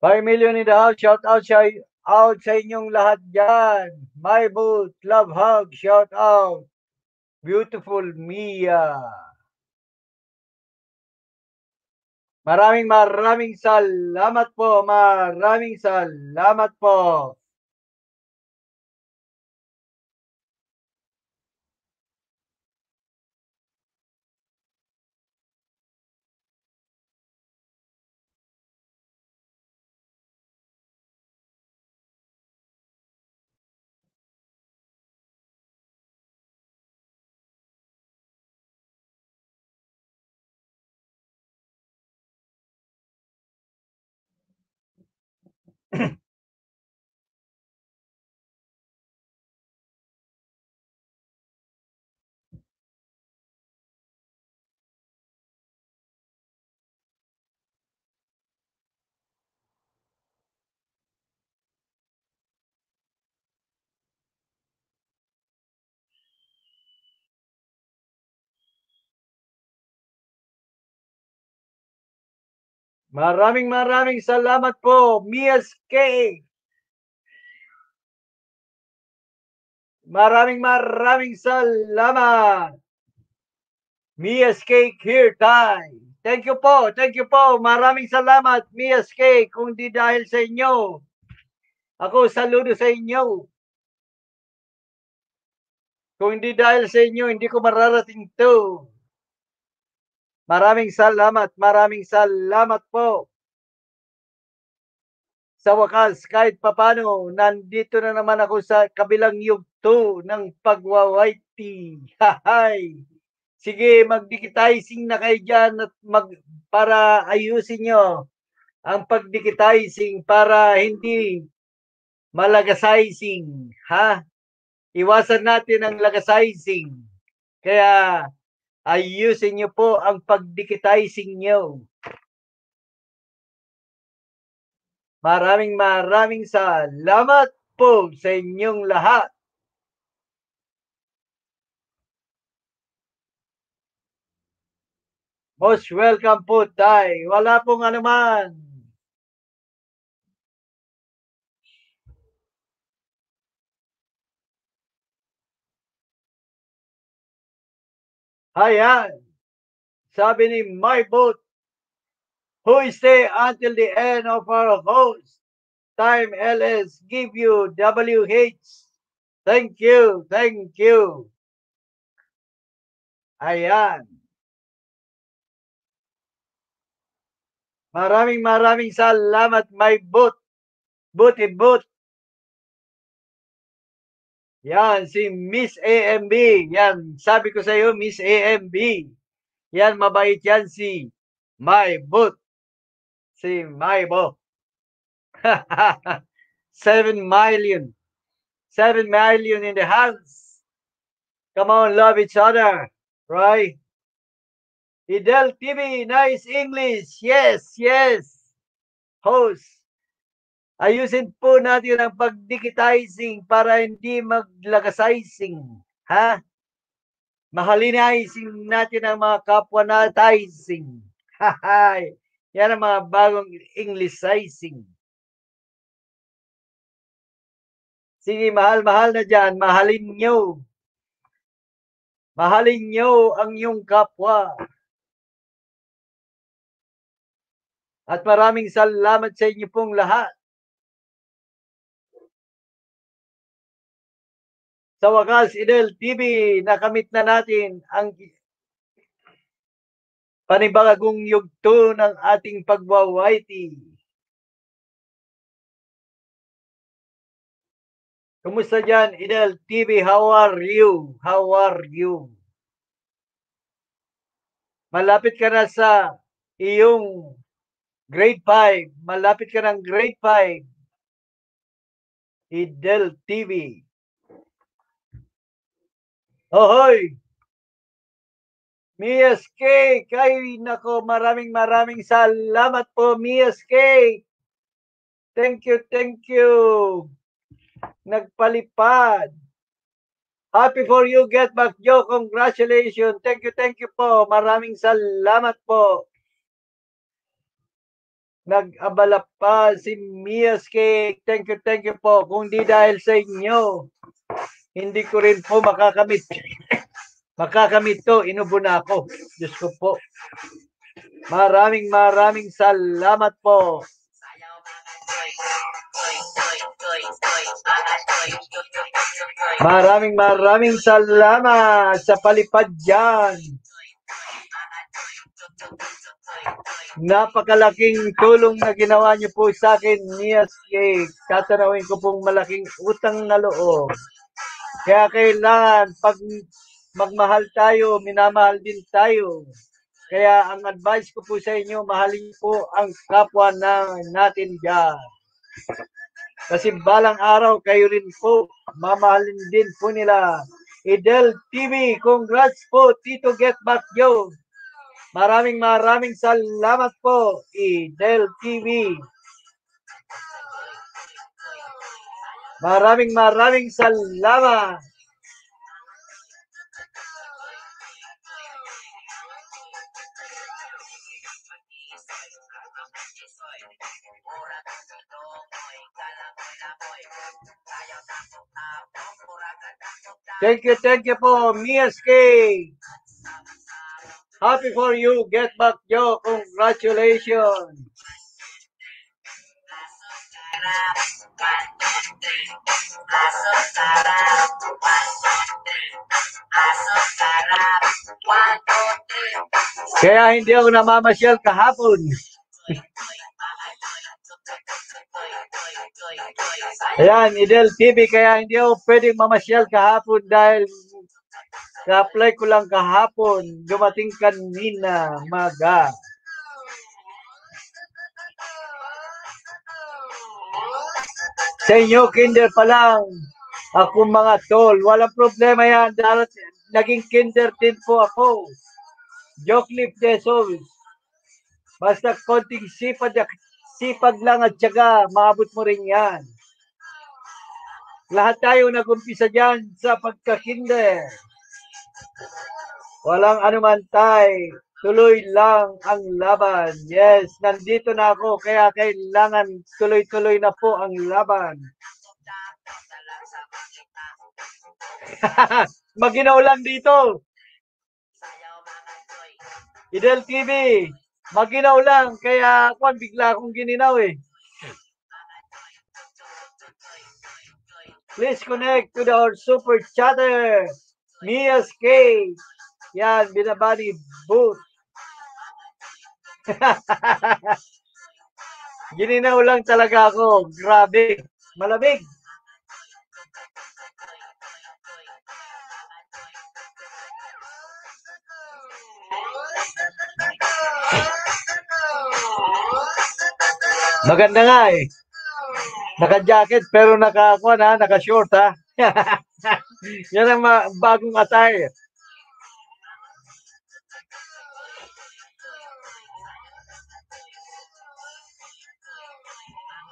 5 million in the house. Shout out sa, out sa inyong lahat dyan. My boot, love hug, shout out. Beautiful Mia. Maraming maraming salamat po. Maraming salamat po. Maraming maraming salamat po, Mia's Cake. Maraming maraming salamat. Mia's here, Tay. Thank you po, thank you po. Maraming salamat, Mia's Cake. Kung di dahil sa inyo, ako saludo sa inyo. Kung hindi dahil sa inyo, hindi ko mararating to. Maraming salamat, maraming salamat po. Sa wakas, kahit papano, nandito na naman ako sa kabilang yugto ng pagwawaiti. Hahay! Sige, mag-digitizing na kayo dyan at mag, para ayusin nyo ang pag-digitizing para hindi malagasizing. Ha? Iwasan natin ang lagasizing. Kaya, ayusin nyo po ang pag-digitizing nyo. Maraming maraming salamat po sa inyong lahat. Most welcome po, Tay. Wala pong anuman. Ayan. Sabi ni My Boat, who stay until the end of our host. Time LS give you WH. Thank you, thank you. Ayan. Maraming maraming salamat, my boot. Booty boot. Yan, si Miss AMB. Yan, sabi ko sa iyo, Miss AMB. Yan, mabait yan si My Boot. Si My Boot. Seven million. Seven million in the house. Come on, love each other. Right? Idel TV, nice English. Yes, yes. Host. Ayusin po natin ang pag-digitizing para hindi maglagasizing. Ha? Mahalinizing natin ang mga kapwa natizing. Hahay. Yan ang mga bagong Englishizing. Sige, mahal-mahal na dyan. Mahalin nyo. Mahalin nyo ang iyong kapwa. At maraming salamat sa inyo pong lahat. Sa wakas, Idel TV, nakamit na natin ang panibagong yugto ng ating pagwawaiti. Kumusta dyan, Idel TV? How are you? How are you? Malapit ka na sa iyong grade 5. Malapit ka ng grade 5. Idel TV. Ohoy! Mia's Cake! Ay, nako, maraming maraming salamat po, Mia's Cake! Thank you, thank you! Nagpalipad. Happy for you, get back, Joe. Congratulations. Thank you, thank you po. Maraming salamat po. Nag-abala pa si Mia's Cake. Thank you, thank you po. Kung di dahil sa inyo, hindi ko rin po makakamit. makakamit to. Inubo na ako. Diyos ko po. Maraming maraming salamat po. Maraming maraming salamat sa palipad dyan. Napakalaking tulong na ginawa niyo po sa akin, Mia's Cake. Tatanawin ko pong malaking utang na loob. Kaya kailangan, pag magmahal tayo, minamahal din tayo. Kaya ang advice ko po sa inyo, mahalin po ang kapwa na natin dyan. Kasi balang araw, kayo rin po, mamahalin din po nila. Idel TV, congrats po, Tito Get Back Yo. Maraming maraming salamat po, Idel TV. Maraming maraming salamat. Thank you, thank you po, Mia's Cake. Happy for you, Get Back Yo. Congratulations. Sarap. Aso sarap, one. Kaya hindi ako namamasyal kahapon. Ayan, Idel TV, kaya hindi ako pwedeng mamasyal kahapon dahil ka-apply ko lang kahapon. Dumating kanina, maga. Sa inyo, kinder pa lang. Ako mga tol, walang problema yan. Darat, naging kinder din po ako. Joklip de Soul. Basta konting sipag, sipag lang at syaga, maabot mo rin yan. Lahat tayo nagumpisa dyan sa pagkakinder. Walang anuman tay. Tuloy lang ang laban. Yes, nandito na ako kaya kailangan tuloy-tuloy na po ang laban. Maginaw lang dito. Idel TV. Maginaw lang kaya ako bigla akong gininaw eh. Please connect to the our super chatter. Mia's Cake. Yan, binabani booth. Gininaw lang talaga ako. Grabe. Malamig. Maganda nga eh. Naka-jacket pero naka na, naka-short ha. Yan ang bagong attire.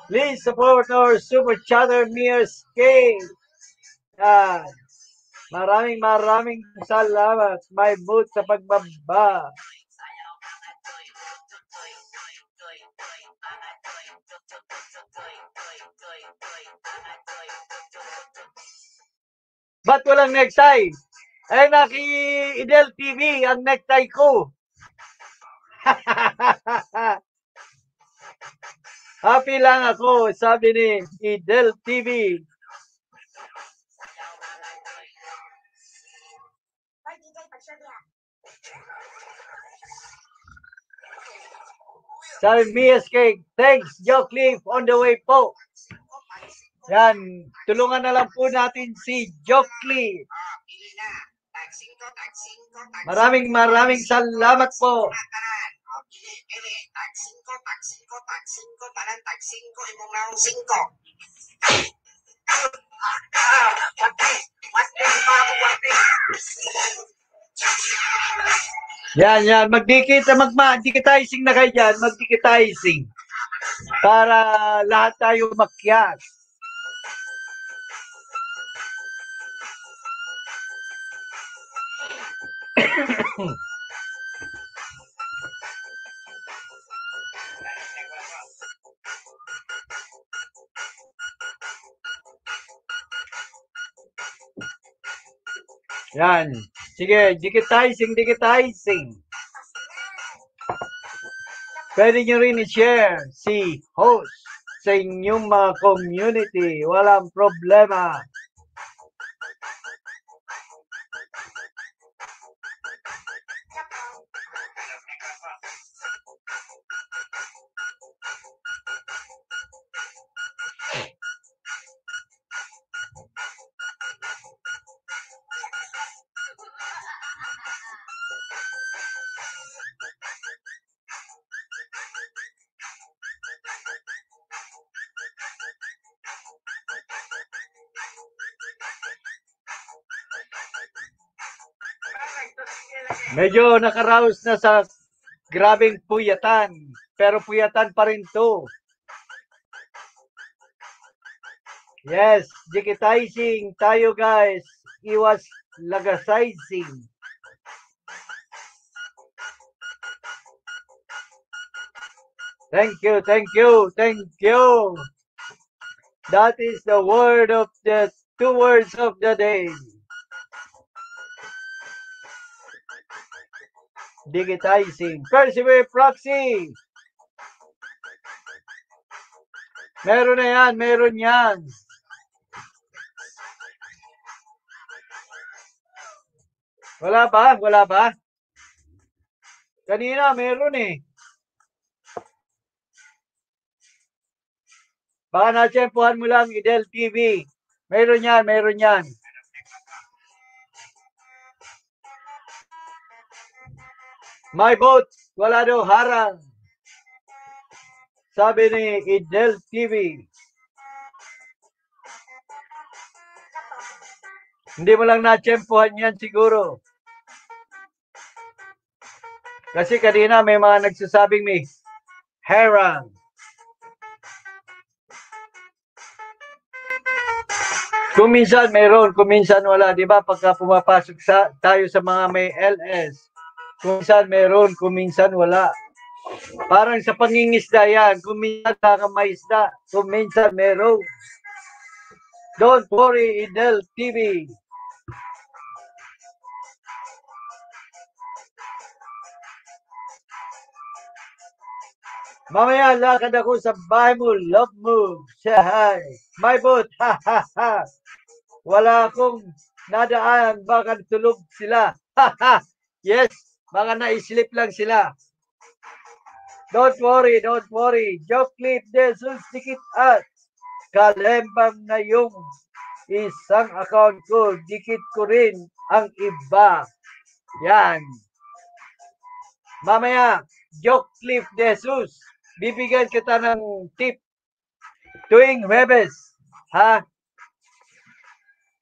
Please support our super chatter Mears King. Yan. Maraming maraming salamat. My boot sa pagbaba. Ba't walang necktie? Eh, naki Idel TV ang necktie ko. Happy lang ako, sabi ni Idel TV. Sabi Cake, thanks Joe Cliff on the way po. Yan, tulungan na lang po natin si Joe Cliff. Pili na. Tag 5, tag 5, tag Maraming maraming salamat po. Tanan. O, pili, pili. Tag 5, tag 5, tag 5, tanan, tag 5, imong naong 5. Wate. Wate, pa ako, wate. Yan, yan. Magdikit, magma-digitizing na kayo dyan. Mag-digitizing. Para lahat tayo makyas. Hmm. Yan. Sige, digitizing, digitizing. Pwede nyo rin i-share si host sa inyong mga community. Walang problema. Medyo nakaraos na sa grabing puyatan. Pero puyatan pa rin to. Yes, digitizing tayo guys. Iwas lagasizing. Thank you, thank you, thank you. That is the word of the two words of the day. Digitizing. Persevere proxy. Meron na yan, meron yan. Wala ba? Wala ba? Kanina meron eh. Baka natsempuhan mo lang Idel TV. Meron yan, meron yan. My boat, wala daw harang. Sabi ni Idel TV. Hindi mo lang natsempuhan yan siguro. Kasi kanina may mga nagsasabing may harang. Kung minsan meron, kung minsan wala, di ba? Pagka pumapasok sa, tayo sa mga may LS, kung minsan meron, kung minsan wala. Parang sa pangingisda yan, kung minsan may isda, kung minsan meron. Don't worry, Idel TV. Mamaya lakad ako sa bahay mo, love. Say hi. My boat, ha ha ha. Wala akong nadaan, baka tulog sila. Ha ha. Yes, baka na-sleep lang sila. Don't worry, don't worry. Joke clip, Jesus, dikit at kalembang na yung isang account ko. Dikit ko rin ang iba. Yan. Mamaya, joke clip, Jesus. Bibigyan kita ng tip tuwing Huwebes. Ha?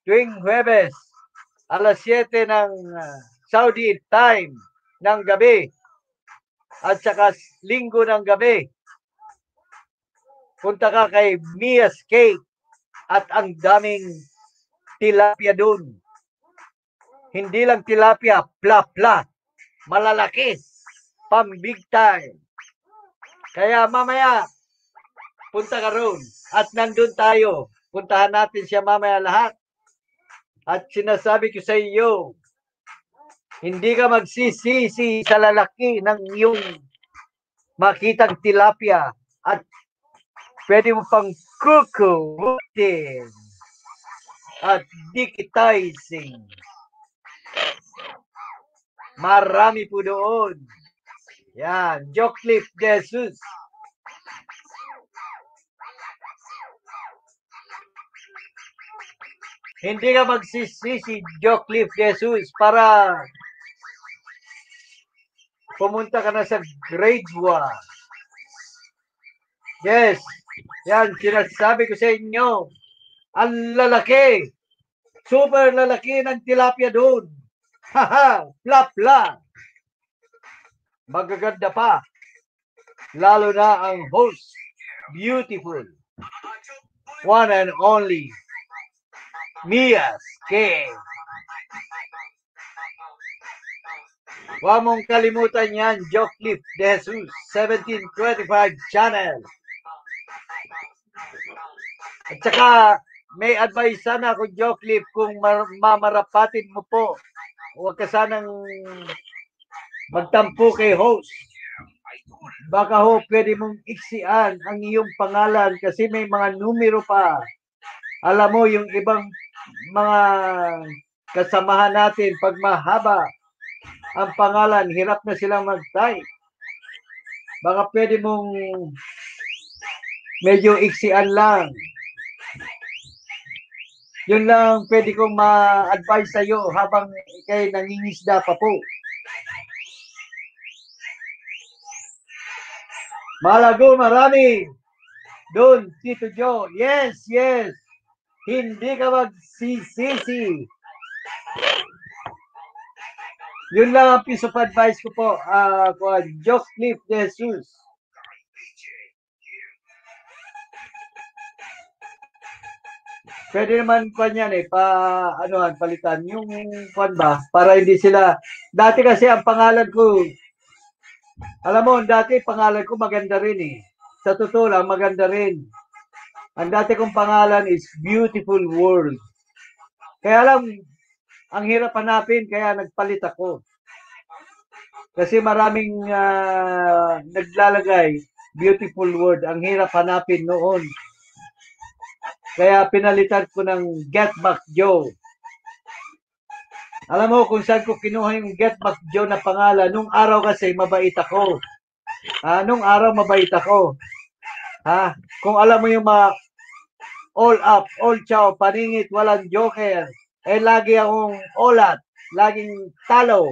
Tuwing Huwebes. Alas 7 ng ah, Saudi time ng gabi. At saka linggo ng gabi. Punta ka kay Mia's Cake at ang daming tilapia dun. Hindi lang tilapia, pla-pla. Malalaki. Pam big time. Kaya mamaya, punta ka roon. At nandun tayo. Puntahan natin siya mamaya lahat. At sinasabi ko sa iyo, hindi ka magsisisi sa lalaki ng iyong makitang tilapia at pwede mo pang kukutin at digitizing. Marami po doon. Yan, clip Jesus. Hindi ka magsisisi, clip Jesus, para pumunta ka na sa grade 1. Yes, yan, sinasabi ko sa inyo, ang lalaki, super lalaki ng tilapia doon. Haha, bla. Magaganda pa. Lalo na ang host, beautiful. One and only, Mia's King. Huwag mong kalimutan yan, Joke Clip De Jesus, 1725 channel. At saka, may advice sana ako, Jocliffe, kung mar- mamarapatin mo po. Huwag ka sanang magtampo kay host. Baka ho, pwede mong iksian ang iyong pangalan kasi may mga numero pa. Alam mo, yung ibang mga kasamahan natin, pag mahaba ang pangalan, hirap na silang mag-type. Baka pwede mong medyo iksian lang. Yun lang pwede kong ma-advise sa'yo habang ikay nangingisda pa po. Malago, marami. Doon, Tito Joe. Yes, yes. Hindi ka magsisisi. Yun lang ang piece of advice ko po. Uh, Joke Cliff De Jesus. Pwede naman pa yan eh, pa, ano, palitan yung kwan ba, para hindi sila, dati kasi ang pangalan ko, alam mo, dati pangalan ko maganda rin eh. Sa totoo lang, maganda rin. Ang dati kong pangalan is Beautiful World. Kaya lang, ang hirap hanapin, kaya nagpalit ako. Kasi maraming ah, naglalagay, Beautiful World. Ang hirap hanapin noon. Kaya pinalitan ko ng Get Back Joe. Alam mo kung saan ko kinuha yung Get Back Joe na pangalan. Nung araw kasi mabait ako. Ha, nung araw mabait ako. Ha, kung alam mo yung mga all up, all chow, paningit, walang joker. Eh lagi akong olat, laging talo.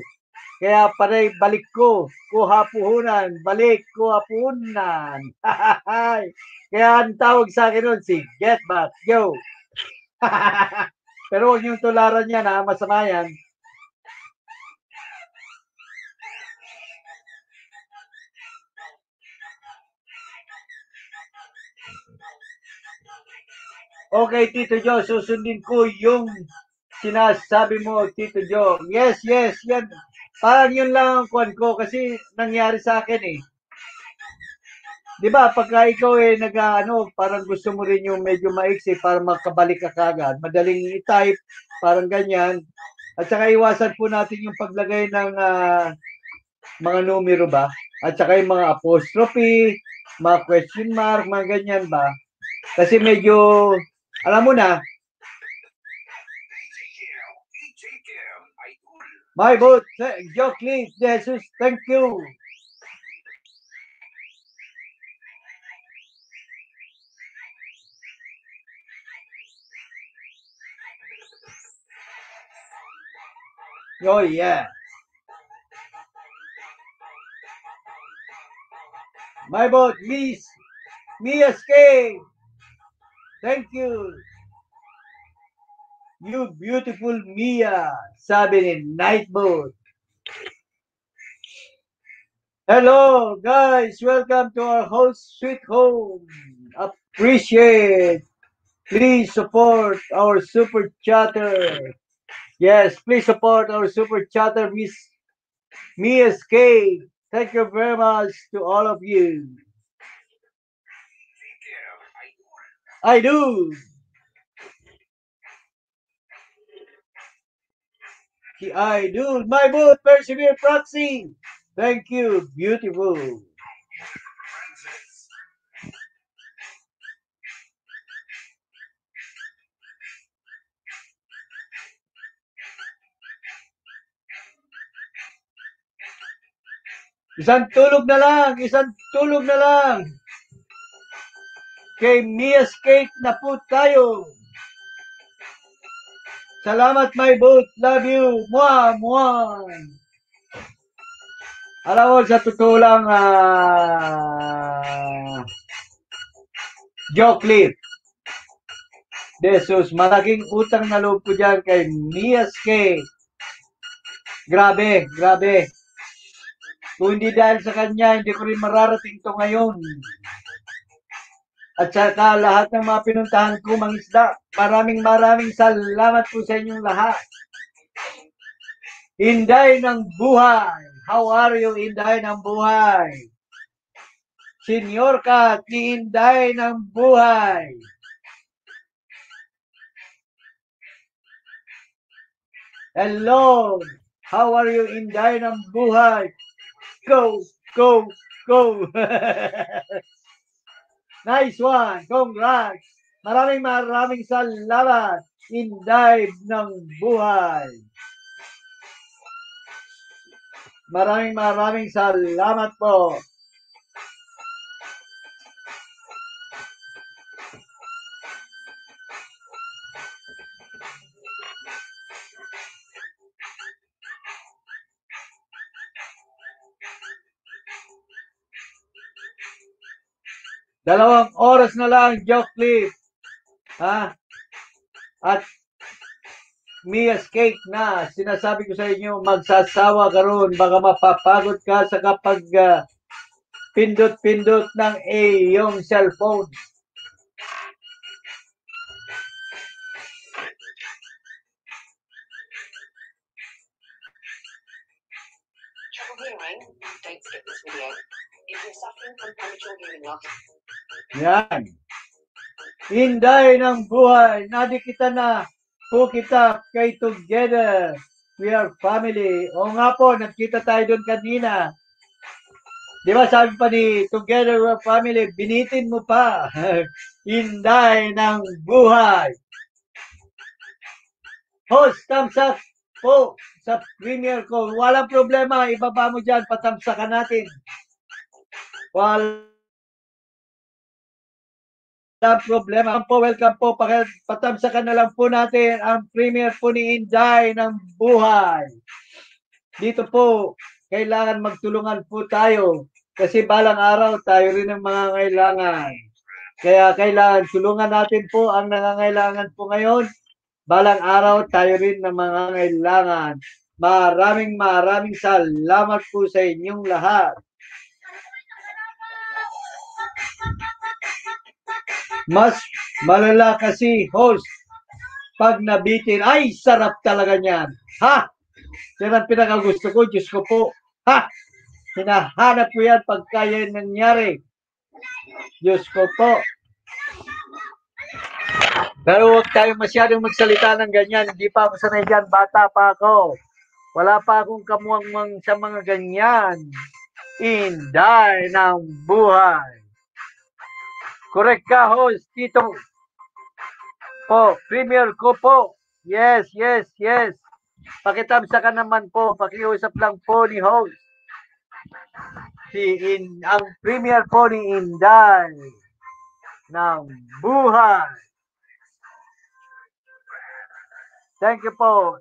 Kaya panay balik ko, kuha puhunan, balik, kuha puhunan. Kaya ang tawag sa akin nun si Get Back, yo. Pero huwag niyong tularan yan ha, masama yan. Okay, Tito Joe, susundin ko yung sinasabi mo, Tito Joe. Yes, yes, yan. Parang yun lang ang kwan ko kasi nangyari sa akin eh. 'Di ba pagka ikaw eh nag ano, parang gusto mo rin yung medyo maiksi para makabalik ka kagad. Madaling i-type, parang ganyan. At saka iwasan po natin yung paglagay ng ah, mga numero ba? At saka yung mga apostrophe, mga question mark, mga ganyan ba? Kasi medyo, alam mo na, my boat, Cliff, Jesus, thank you. Oh yeah. My boat, Miss Mia Skate. Thank you. You beautiful Mia, sabi ni Nightboat. Hello, guys. Welcome to our host sweet home. Appreciate. Please support our super chatter. Yes, please support our super chatter, Miss Mia Skate. Thank you very much to all of you. I do. I do. My boat, persevere proxy. Thank you. Beautiful. Isang tulog na lang. Isang tulog na lang. Kay Mia Skate na po tayo. Salamat, my boat. Love you. Mwah, mwah. Alam mo, sa totoo lang, ah, Joe Cliff. Jesus, malaking utang na loob ko dyan kay Mia Skate. Grabe, grabe. Kung hindi dahil sa kanya, hindi ko rin mararating to ngayon at saka lahat ng mga pinuntahan ko mga isda. Maraming maraming salamat po sa inyong lahat. Inday ng buhay. How are you, Inday ng buhay? Senyor ka, ni Inday ng buhay. Hello, how are you, Inday ng buhay? Go, go, go. nice one! Congrats! Maraming maraming salamat, Inday ng buhay! Maraming maraming salamat po. Dalawang oras na lang, joke clip. Ha? At Mia's Cake na, sinasabi ko sa inyo, magsasawa ka ron, baka mapapagod ka sa kapag ah, pindot-pindot ng iyong cellphone. Trouble hearing? Don't skip this video. If you're suffering from premature hearing loss, Yan. Inday ng buhay, nadikita na po kita kay together. We are family. O nga po, nagkita tayo doon kanina. Di ba sabi pa ni Together We are Family, binitin mo pa. Inday ng buhay. Host, thumbs up po sa premiere ko. Walang problema, ibaba mo dyan, patamsakan natin. Walang Walang problema po, welcome po. Patamsakan na lang po natin ang premiere po ni Inday ng buhay. Dito po, kailangan magtulungan po tayo kasi balang araw tayo rin ang mga kailangan. Kaya kailangan tulungan natin po ang nangangailangan po ngayon. Balang araw tayo rin ng mga kailangan. Maraming maraming salamat po sa inyong lahat. Mas malala kasi host pag nabitin. Ay, sarap talaga niyan. Ha? Yan ang pinakagusto ko. Diyos ko po. Ha? Hinahanap ko yan pag kaya nangyari. Diyos ko po. Pero huwag tayo masyadong magsalita ng ganyan. Hindi pa ako sanay dyan. Bata pa ako. Wala pa akong kamuang sa mga ganyan. Inday ng buhay. Correct ka, host. Tito. Po, premier ko po. Yes, yes, yes. Pakitamsa ka naman po. Pakiusap lang po ni host. Si in, ang premier po ni Inday ng buhay. Thank you po.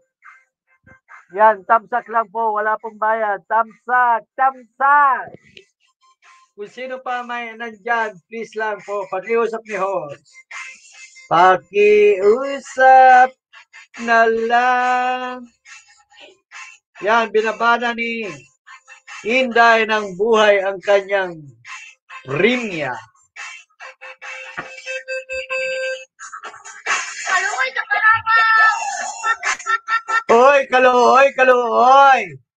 Yan, tamsak lang po. Wala pong bayad. Tamsak, tamsak. Kung sino pa may nandyan, please lang po, pakiusap ni host. Pakiusap na lang. Yan, binabana ni Inday ng buhay ang kanyang kalabaw! Hoy, kaluhoy, kaluhoy!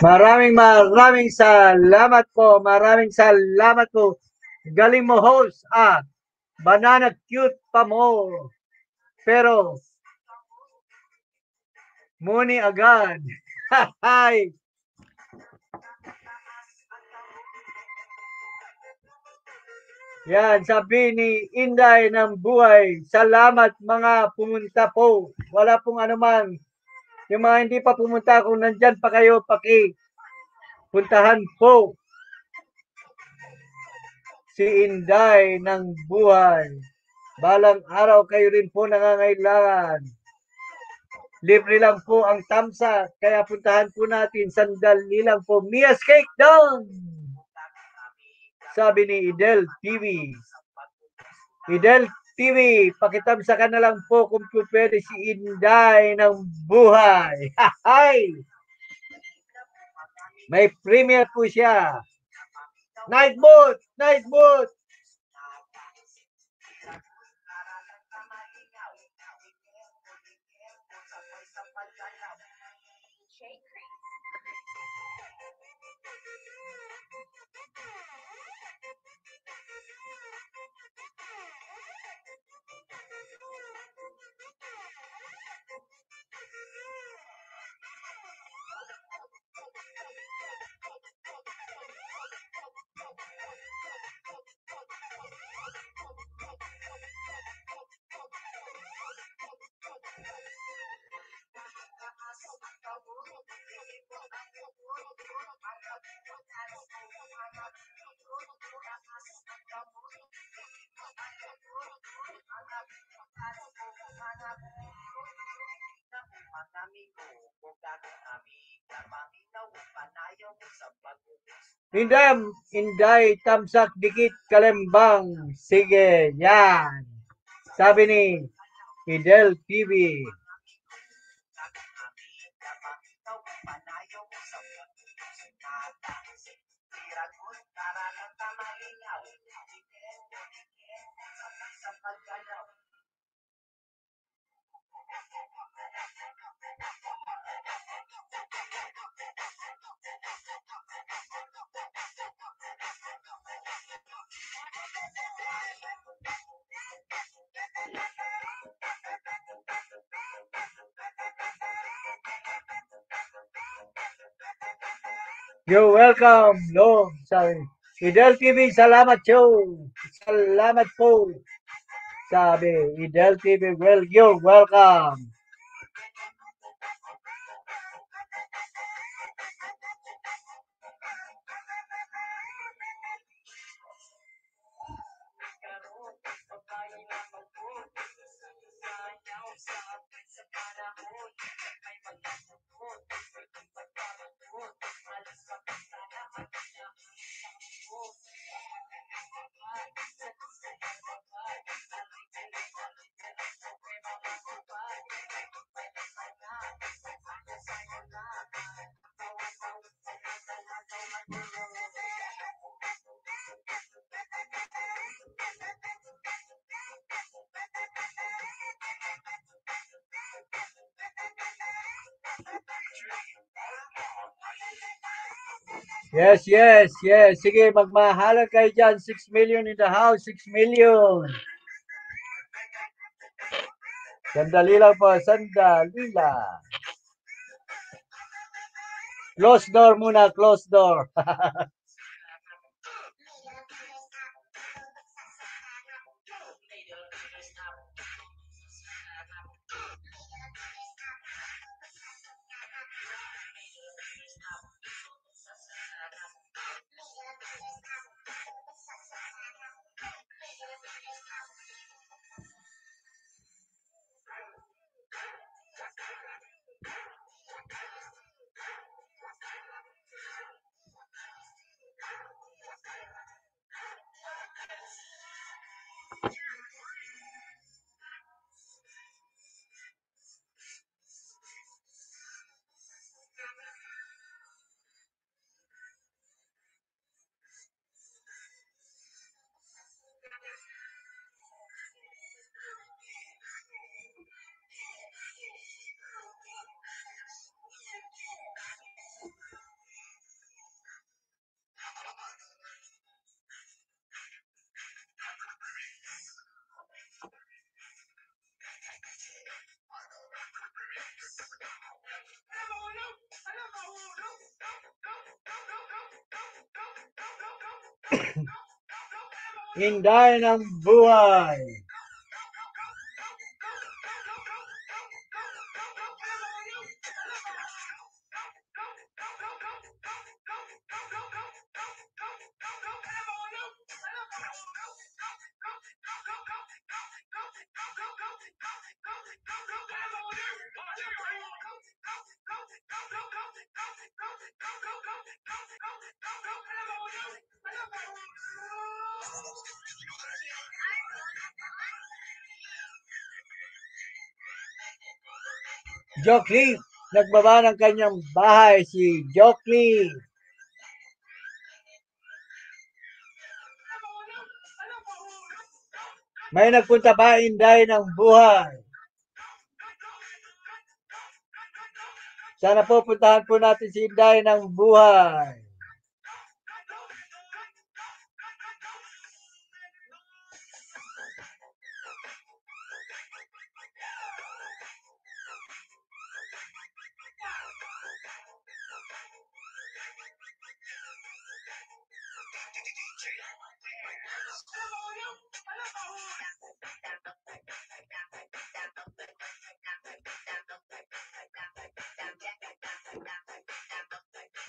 Maraming maraming salamat po. Maraming salamat po. Galing mo host. Ah, banana cute pa mo. Pero, muni agad. Hay. Yan, sabi ni Inday ng buhay. Salamat mga pumunta po. Wala pong anuman. Yung mga hindi pa pumunta, kung nandyan pa kayo, paki puntahan po si Inday ng buhay. Balang araw kayo rin po nangangailangan. Libre lang po ang tamsa, kaya puntahan po natin. Sandali lang po. Mia's Cake down! Sabi ni Idel TV. Idel TV, pakitamsa ka na lang po kung pwede si Inday ng buhay. Hay! May premiere po siya. Night boat! Night boat! Inday, Inday, tamsak, dikit, kalembang. Sige, yan. Sabi ni Fidel TV. You're welcome, no. Sabi. Idel TV, salamat show. Salamat po. Sabi, Idel TV, well, you're welcome. Yes, yes, yes. Sige, magmahalan kayo dyan. 6 million in the house. 6 million. Sandali lang po. Sandali lang. Close door muna. Close door. Inday ng buhay. Jokely, nagbaba ng kanyang bahay si Jokely. May nagpunta ba Inday ng buhay? Sana po puntahan po natin si Inday ng buhay.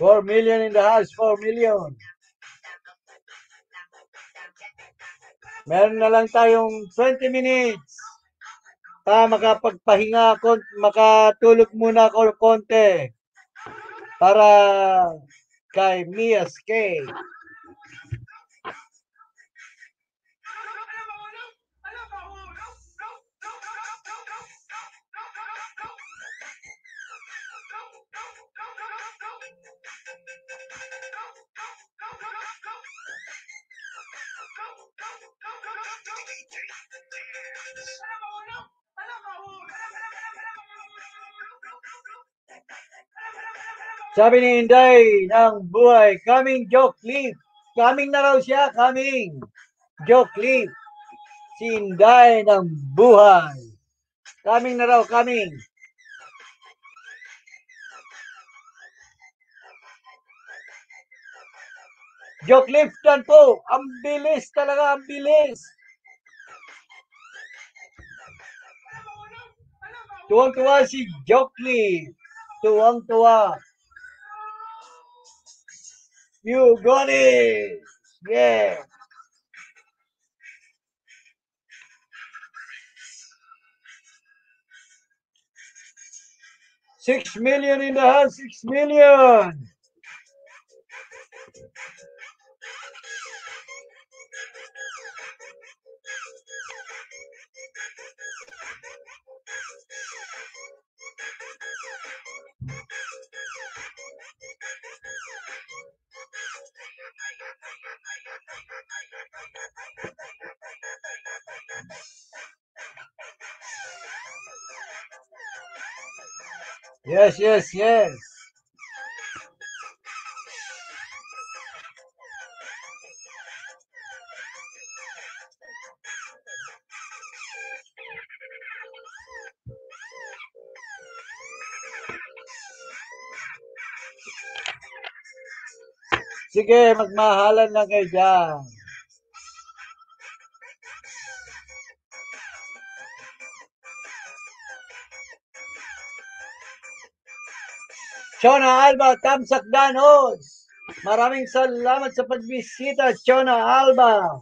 Four million in the house, four million. Meron na lang tayong 20 minutes para makapagpahinga, makatulog muna ako konti para kay Mia's Cake. Sabi ni Inday ng buhay, coming joke clip. Coming na raw siya, coming. Joke clip. Si Inday ng buhay. Coming na raw, coming. Joke Lifton po. Ang bilis talaga, ang bilis. Tuwang-tuwa si Jokely. Tuwang-tuwa. You got it. Yeah. Six million in the house, six million. Yes, yes, yes. Sige, magmahalan lang kayo dyan. Chona Alba, Tamsak Danos. Maraming salamat sa pagbisita, Chona Alba.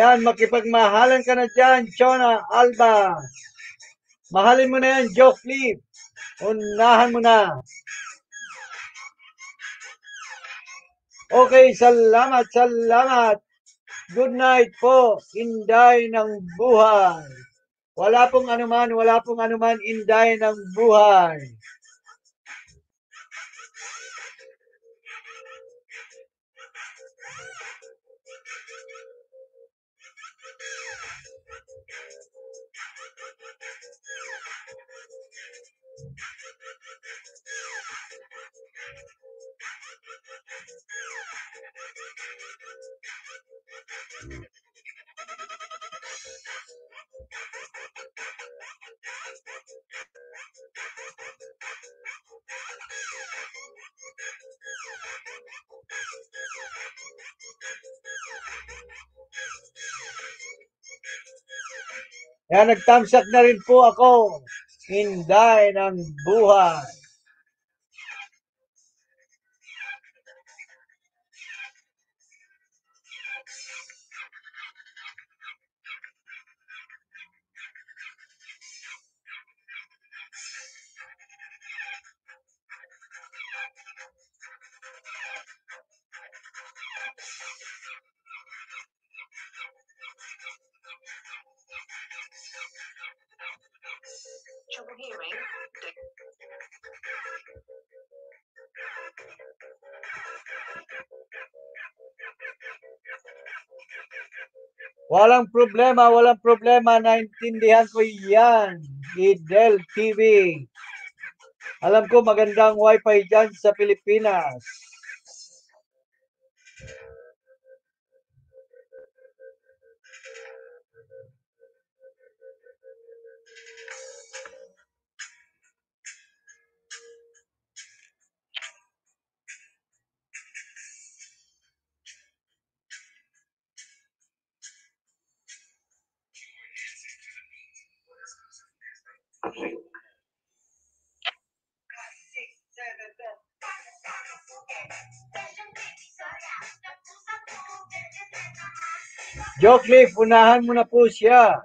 Yan, makipagmahalan ka na dyan, Chona Alba. Mahalin mo na yan, Joe Flip. Unahan mo na. Okay, salamat, salamat. Good night po, Inday ng buhay. Wala pong anuman, wala pong anuman, Inday ng buhay. Kaya nagtamsak na rin po ako. Hinday ng buhay. Trouble hearing. Walang problema, walang problema. Naintindihan ko yan. Idel TV. Alam ko magandang wifi dyan sa Pilipinas. Joe Cliff, unahan mo na po siya.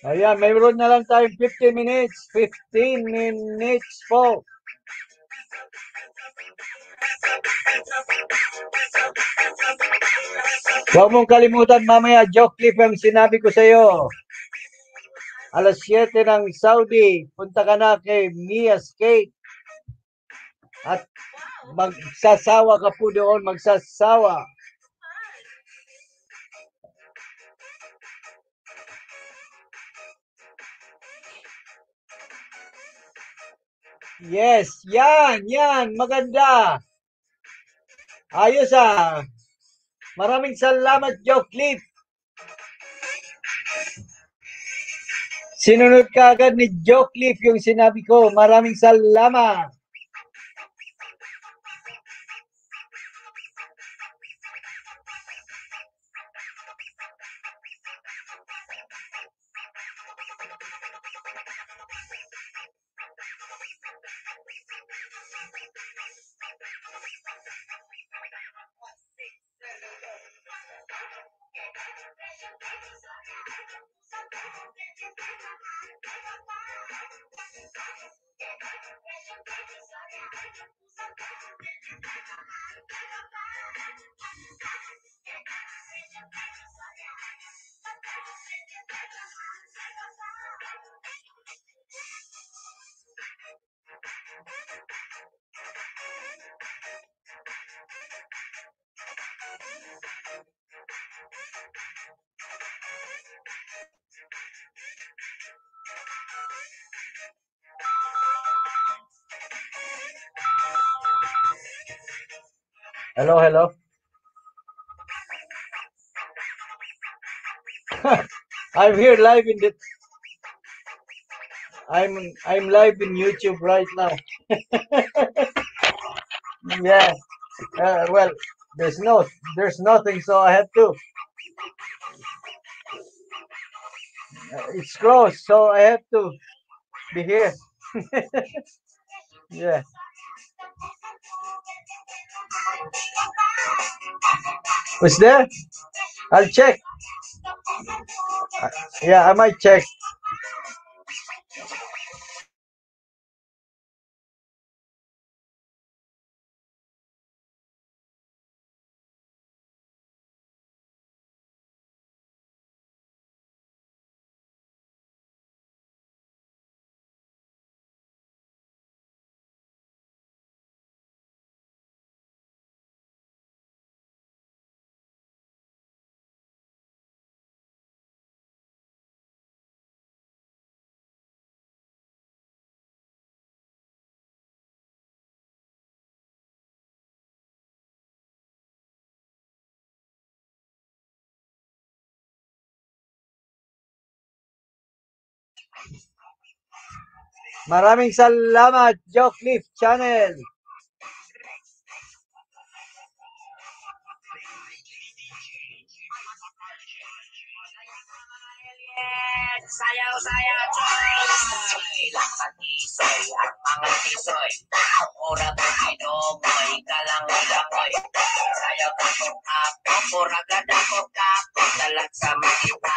Ayan, mayroon na lang tayong 50 minutes. 15 minutes po. Huwag mong kalimutan mamaya, joke clip ang sinabi ko sa iyo. Alas 7 ng Saudi, punta ka na kay Mia Skate. At magsasawa ka po doon, magsasawa. Yes, yan, yan, maganda. Ayos ah. Maraming salamat, Joe Clip. Sinunod ka agad ni Joe Clip yung sinabi ko. Maraming salamat. Hello, hello. I'm here live in the I'm I'm live in YouTube right now. yeah. Uh, well, there's no there's nothing, so I have to. Uh, it's closed, so I have to be here. yeah. Was there? I'll check. Uh, yeah, I might check. Maraming salamat, Joe Cliff Channel. Sayaw, sayaw, choy! Lakad tisoy at mga tisoy. Ora ba inomoy, kalangoy-langoy. Sayaw kako kako, puraga dako kako. Dalag sa makita,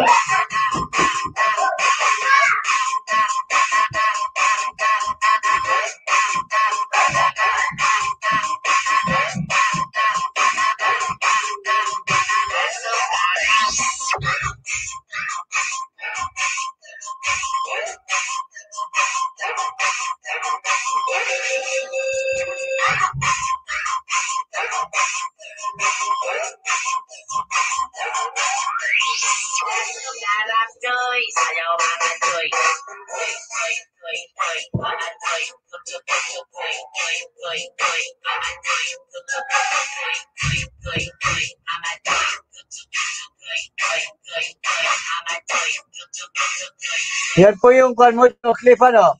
Yeah. tutu, Joy, Joy, Joy, Joy, mga Joy.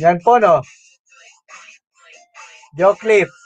Yan po, no? Joe Cliff.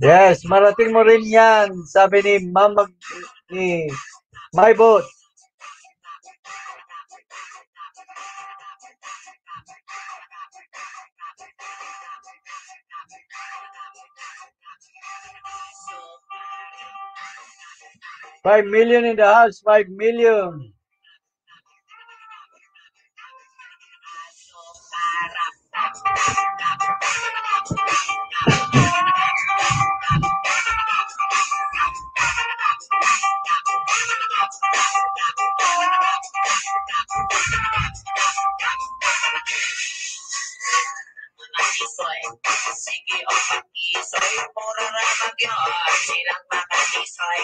Yes, marating mo rin yan. Sabi ni Mama ni My Boat. Five million in the house, five million. Pag-isoy, pura ramag yun, silang mga isoy,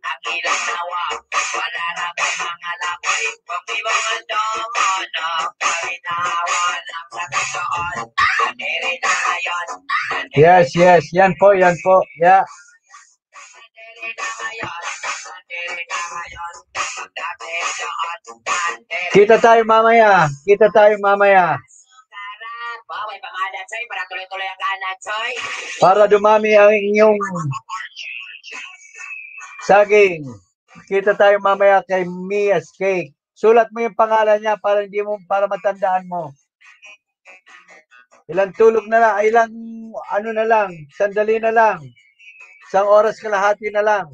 ang ilang nawa, wala na may mga lakoy, kung di mo ang domo, no, paritawan ang sakit doon, kadiri na ngayon, Yes, yes. Yan po, yan po. Yeah. Kita tayo mamaya. Kita tayo mamaya. Sarap! Soy, para tuloy-tuloy ang kanan, Soy. Para dumami ang inyong saging. Kita tayo mamaya kay Mia's Cake. Sulat mo yung pangalan niya para hindi mo para matandaan mo. Ilang tulog na lang, ilang ano na lang, sandali na lang. Isang oras kalahati na lang.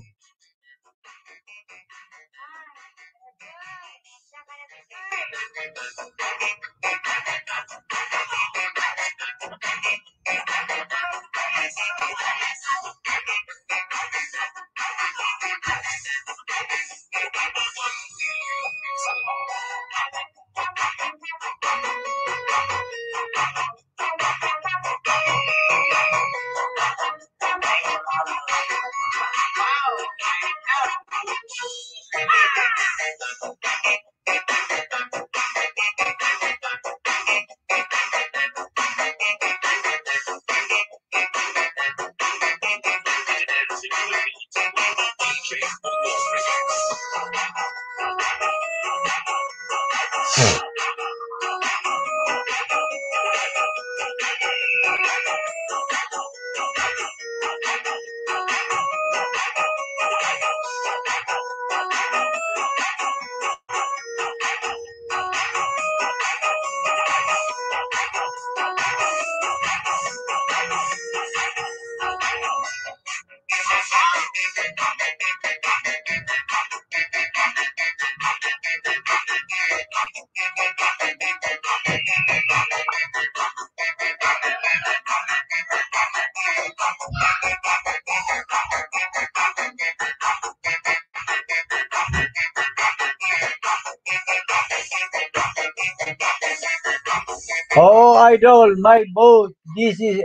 Idol, my boat. This is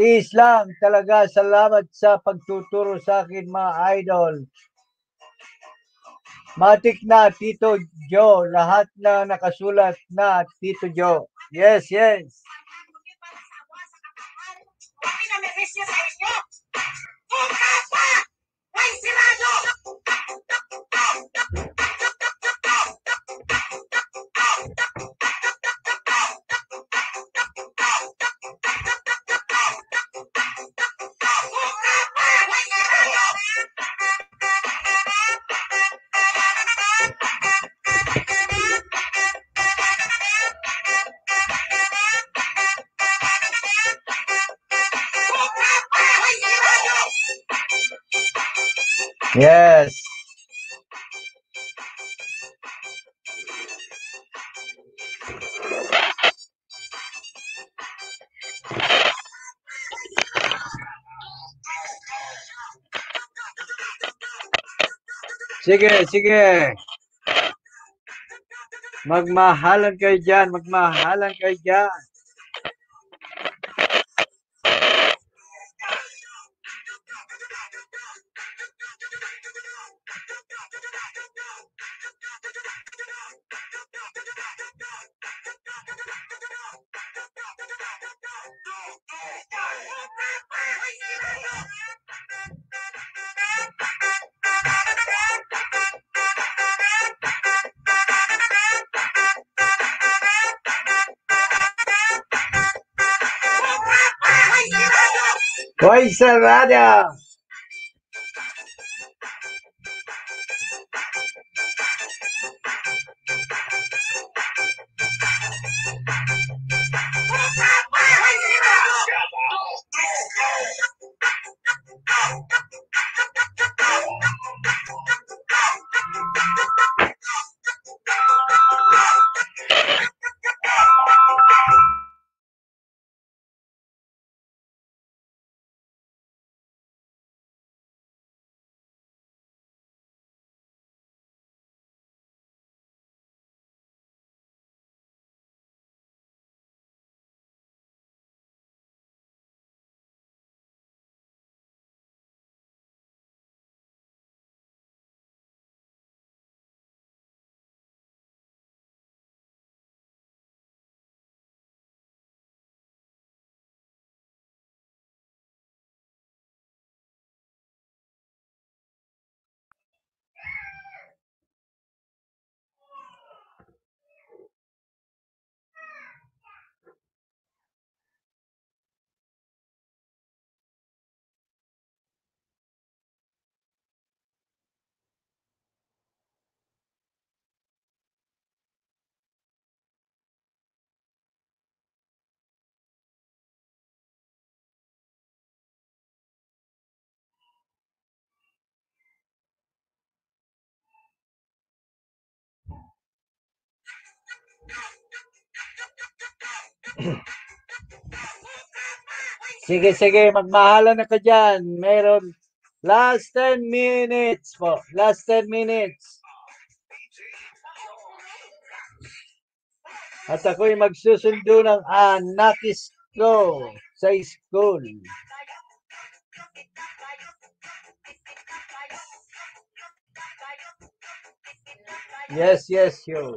Tiis lang talaga. Salamat sa pagtuturo sa akin, mga idol. Matik na, Tito Joe. Lahat na nakasulat na, Tito Joe. Yes, yes. Kami na may miss niya sa inyo. Puta pa! May sirado! Yes. Sige, sige. Magmahalan kayo dyan. Magmahalan kayo dyan. Hoy, Sige, sige, magmahalan na ka dyan. Meron last 10 minutes po. Last 10 minutes. At ako'y magsusundo ng anakis ko sa school. Yes, yes, yo.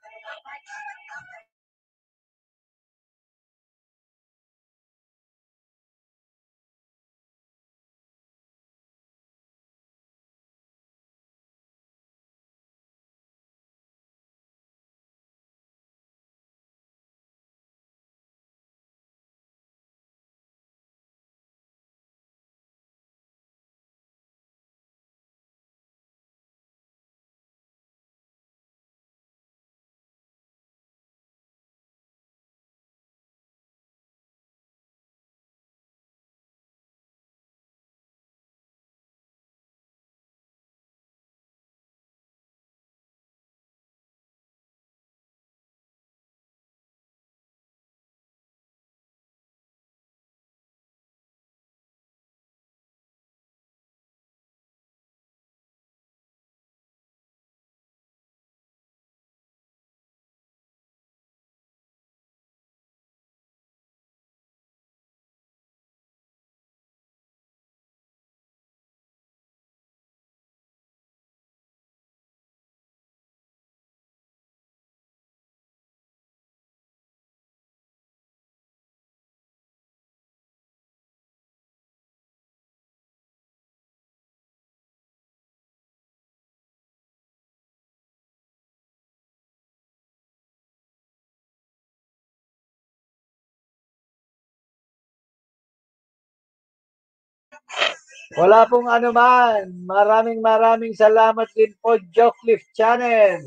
Wala pong anuman. Maraming maraming salamat din po, Jocliffe Channel.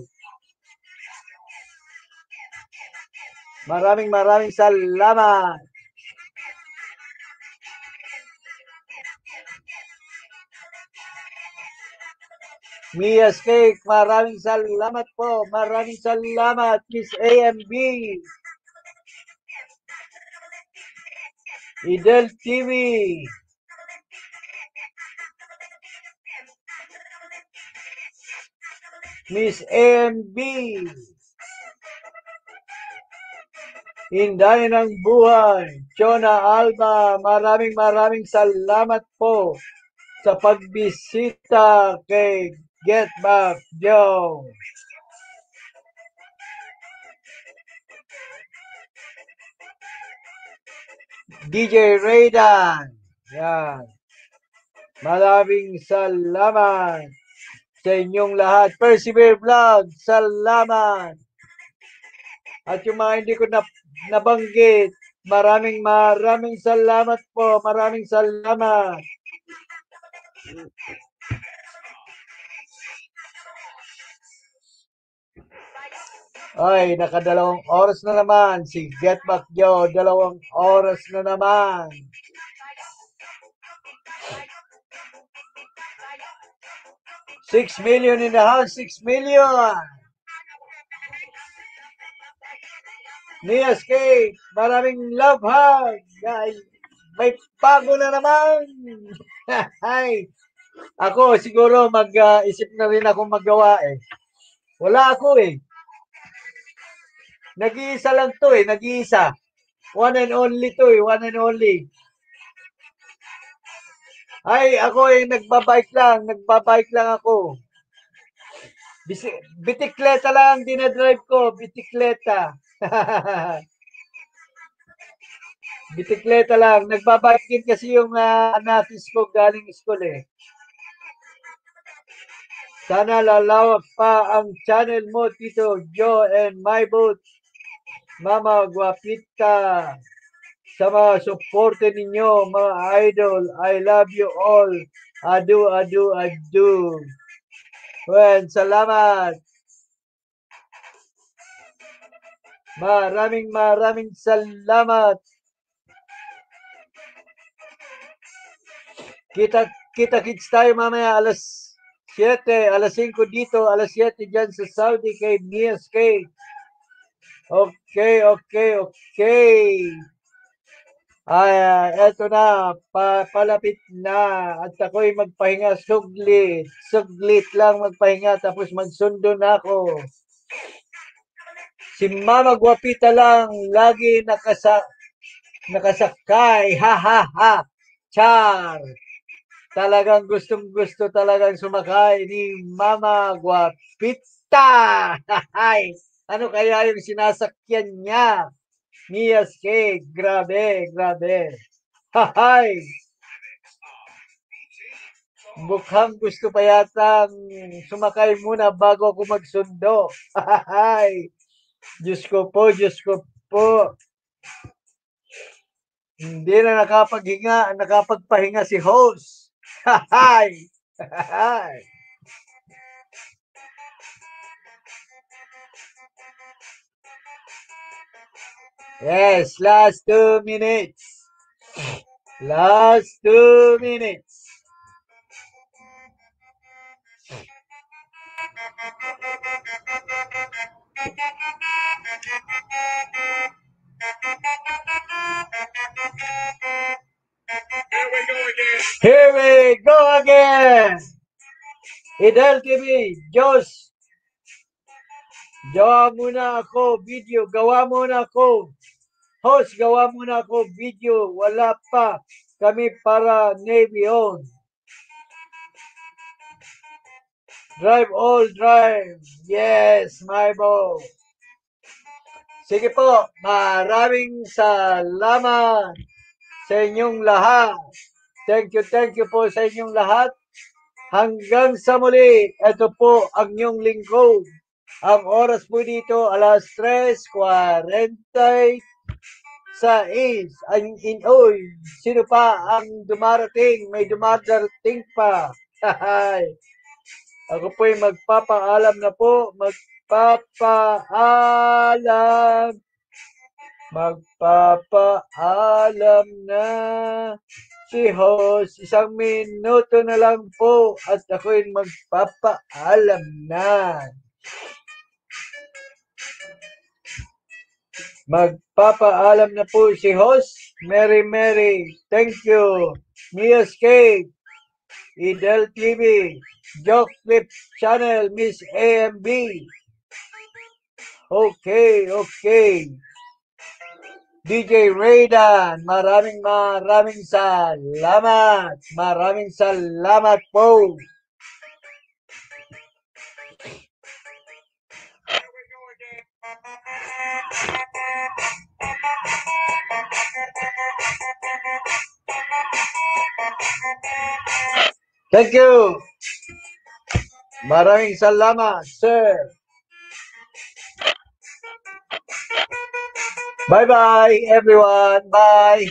Maraming maraming salamat. Mia's Cake, maraming salamat po. Maraming salamat, Miss AMB. Idel TV. Miss AMB. Inday ng buhay. Chona Alba, maraming maraming salamat po sa pagbisita kay Get Back Joe. DJ Raydan. Yan. Maraming salamat sa inyong lahat. Persevere Vlog, salamat. At yung mga hindi ko na, nabanggit, maraming maraming salamat po. Maraming salamat. Ay, nakadalawang oras na naman si Get Back Joe. Dalawang oras na naman. Six million in the house, six million. Nias Cake, maraming love hug. Ay, may bago na naman. Ay, ako siguro mag-isip na rin ako magawa eh. Wala ako eh. Nag-iisa lang to eh, nag-iisa. One and only to eh, one and only. Ay, ako eh, nagbabike lang, nagbabike lang ako. Bisi- bitikleta lang ang dinadrive ko, bitikleta. bitikleta lang. Nagbabike din kasi yung uh, anatis ko galing school eh. Sana lalawak pa ang channel mo, Tito Joe and my boat. Mama Guapita. Sa mga suporte ninyo, mga idol. I love you all. Adu, adu, adu. Well, salamat. Maraming maraming salamat. Kita kita kits tayo mamaya alas 7, alas 5 dito, alas 7 diyan sa Saudi kay Cake. Okay, okay, okay. Ay, eto na, pa, palapit na. At ako'y magpahinga suglit. Suglit lang magpahinga tapos magsundo na ako. Si Mama Guapita lang lagi nakasa nakasakay. Ha ha ha. Char. Talagang gustong gusto talagang sumakay ni Mama Guapita. Ano kaya yung sinasakyan niya? Mia's Cake. Grabe, grabe. Hay. Mukhang gusto pa yata sumakay muna bago ako magsundo. Hay. Diyos ko po, Diyos ko po. Hindi na nakapaghinga, nakapagpahinga si host. Hay. Hay. Yes, last two minutes. Last two minutes. Here we go again. Idel TV, Diyos. Gawa muna ako video. Gawa muna ako. Host, gawa muna ako video. Wala pa. Kami para Navy on. Drive all drive. Yes, my bo. Sige po, maraming salamat sa inyong lahat. Thank you, thank you po sa inyong lahat. Hanggang sa muli, ito po ang inyong lingkod. Ang oras po dito, alas 3.40 sais. Ang in, oy, sino pa ang dumarating? May dumarating pa. Ako po'y magpapaalam na po. Magpapaalam. Magpapaalam na. Si host, isang minuto na lang po at ako'y magpapaalam na. Magpapaalam na po si host. Mary Mary. Thank you. Mia's Cake. Idel TV. Joke Flip Channel. Miss AMB. Okay, okay. DJ Raydan, maraming maraming salamat. Maraming salamat po. Thank you. Maraming salamat, sir. Bye-bye, everyone. Bye.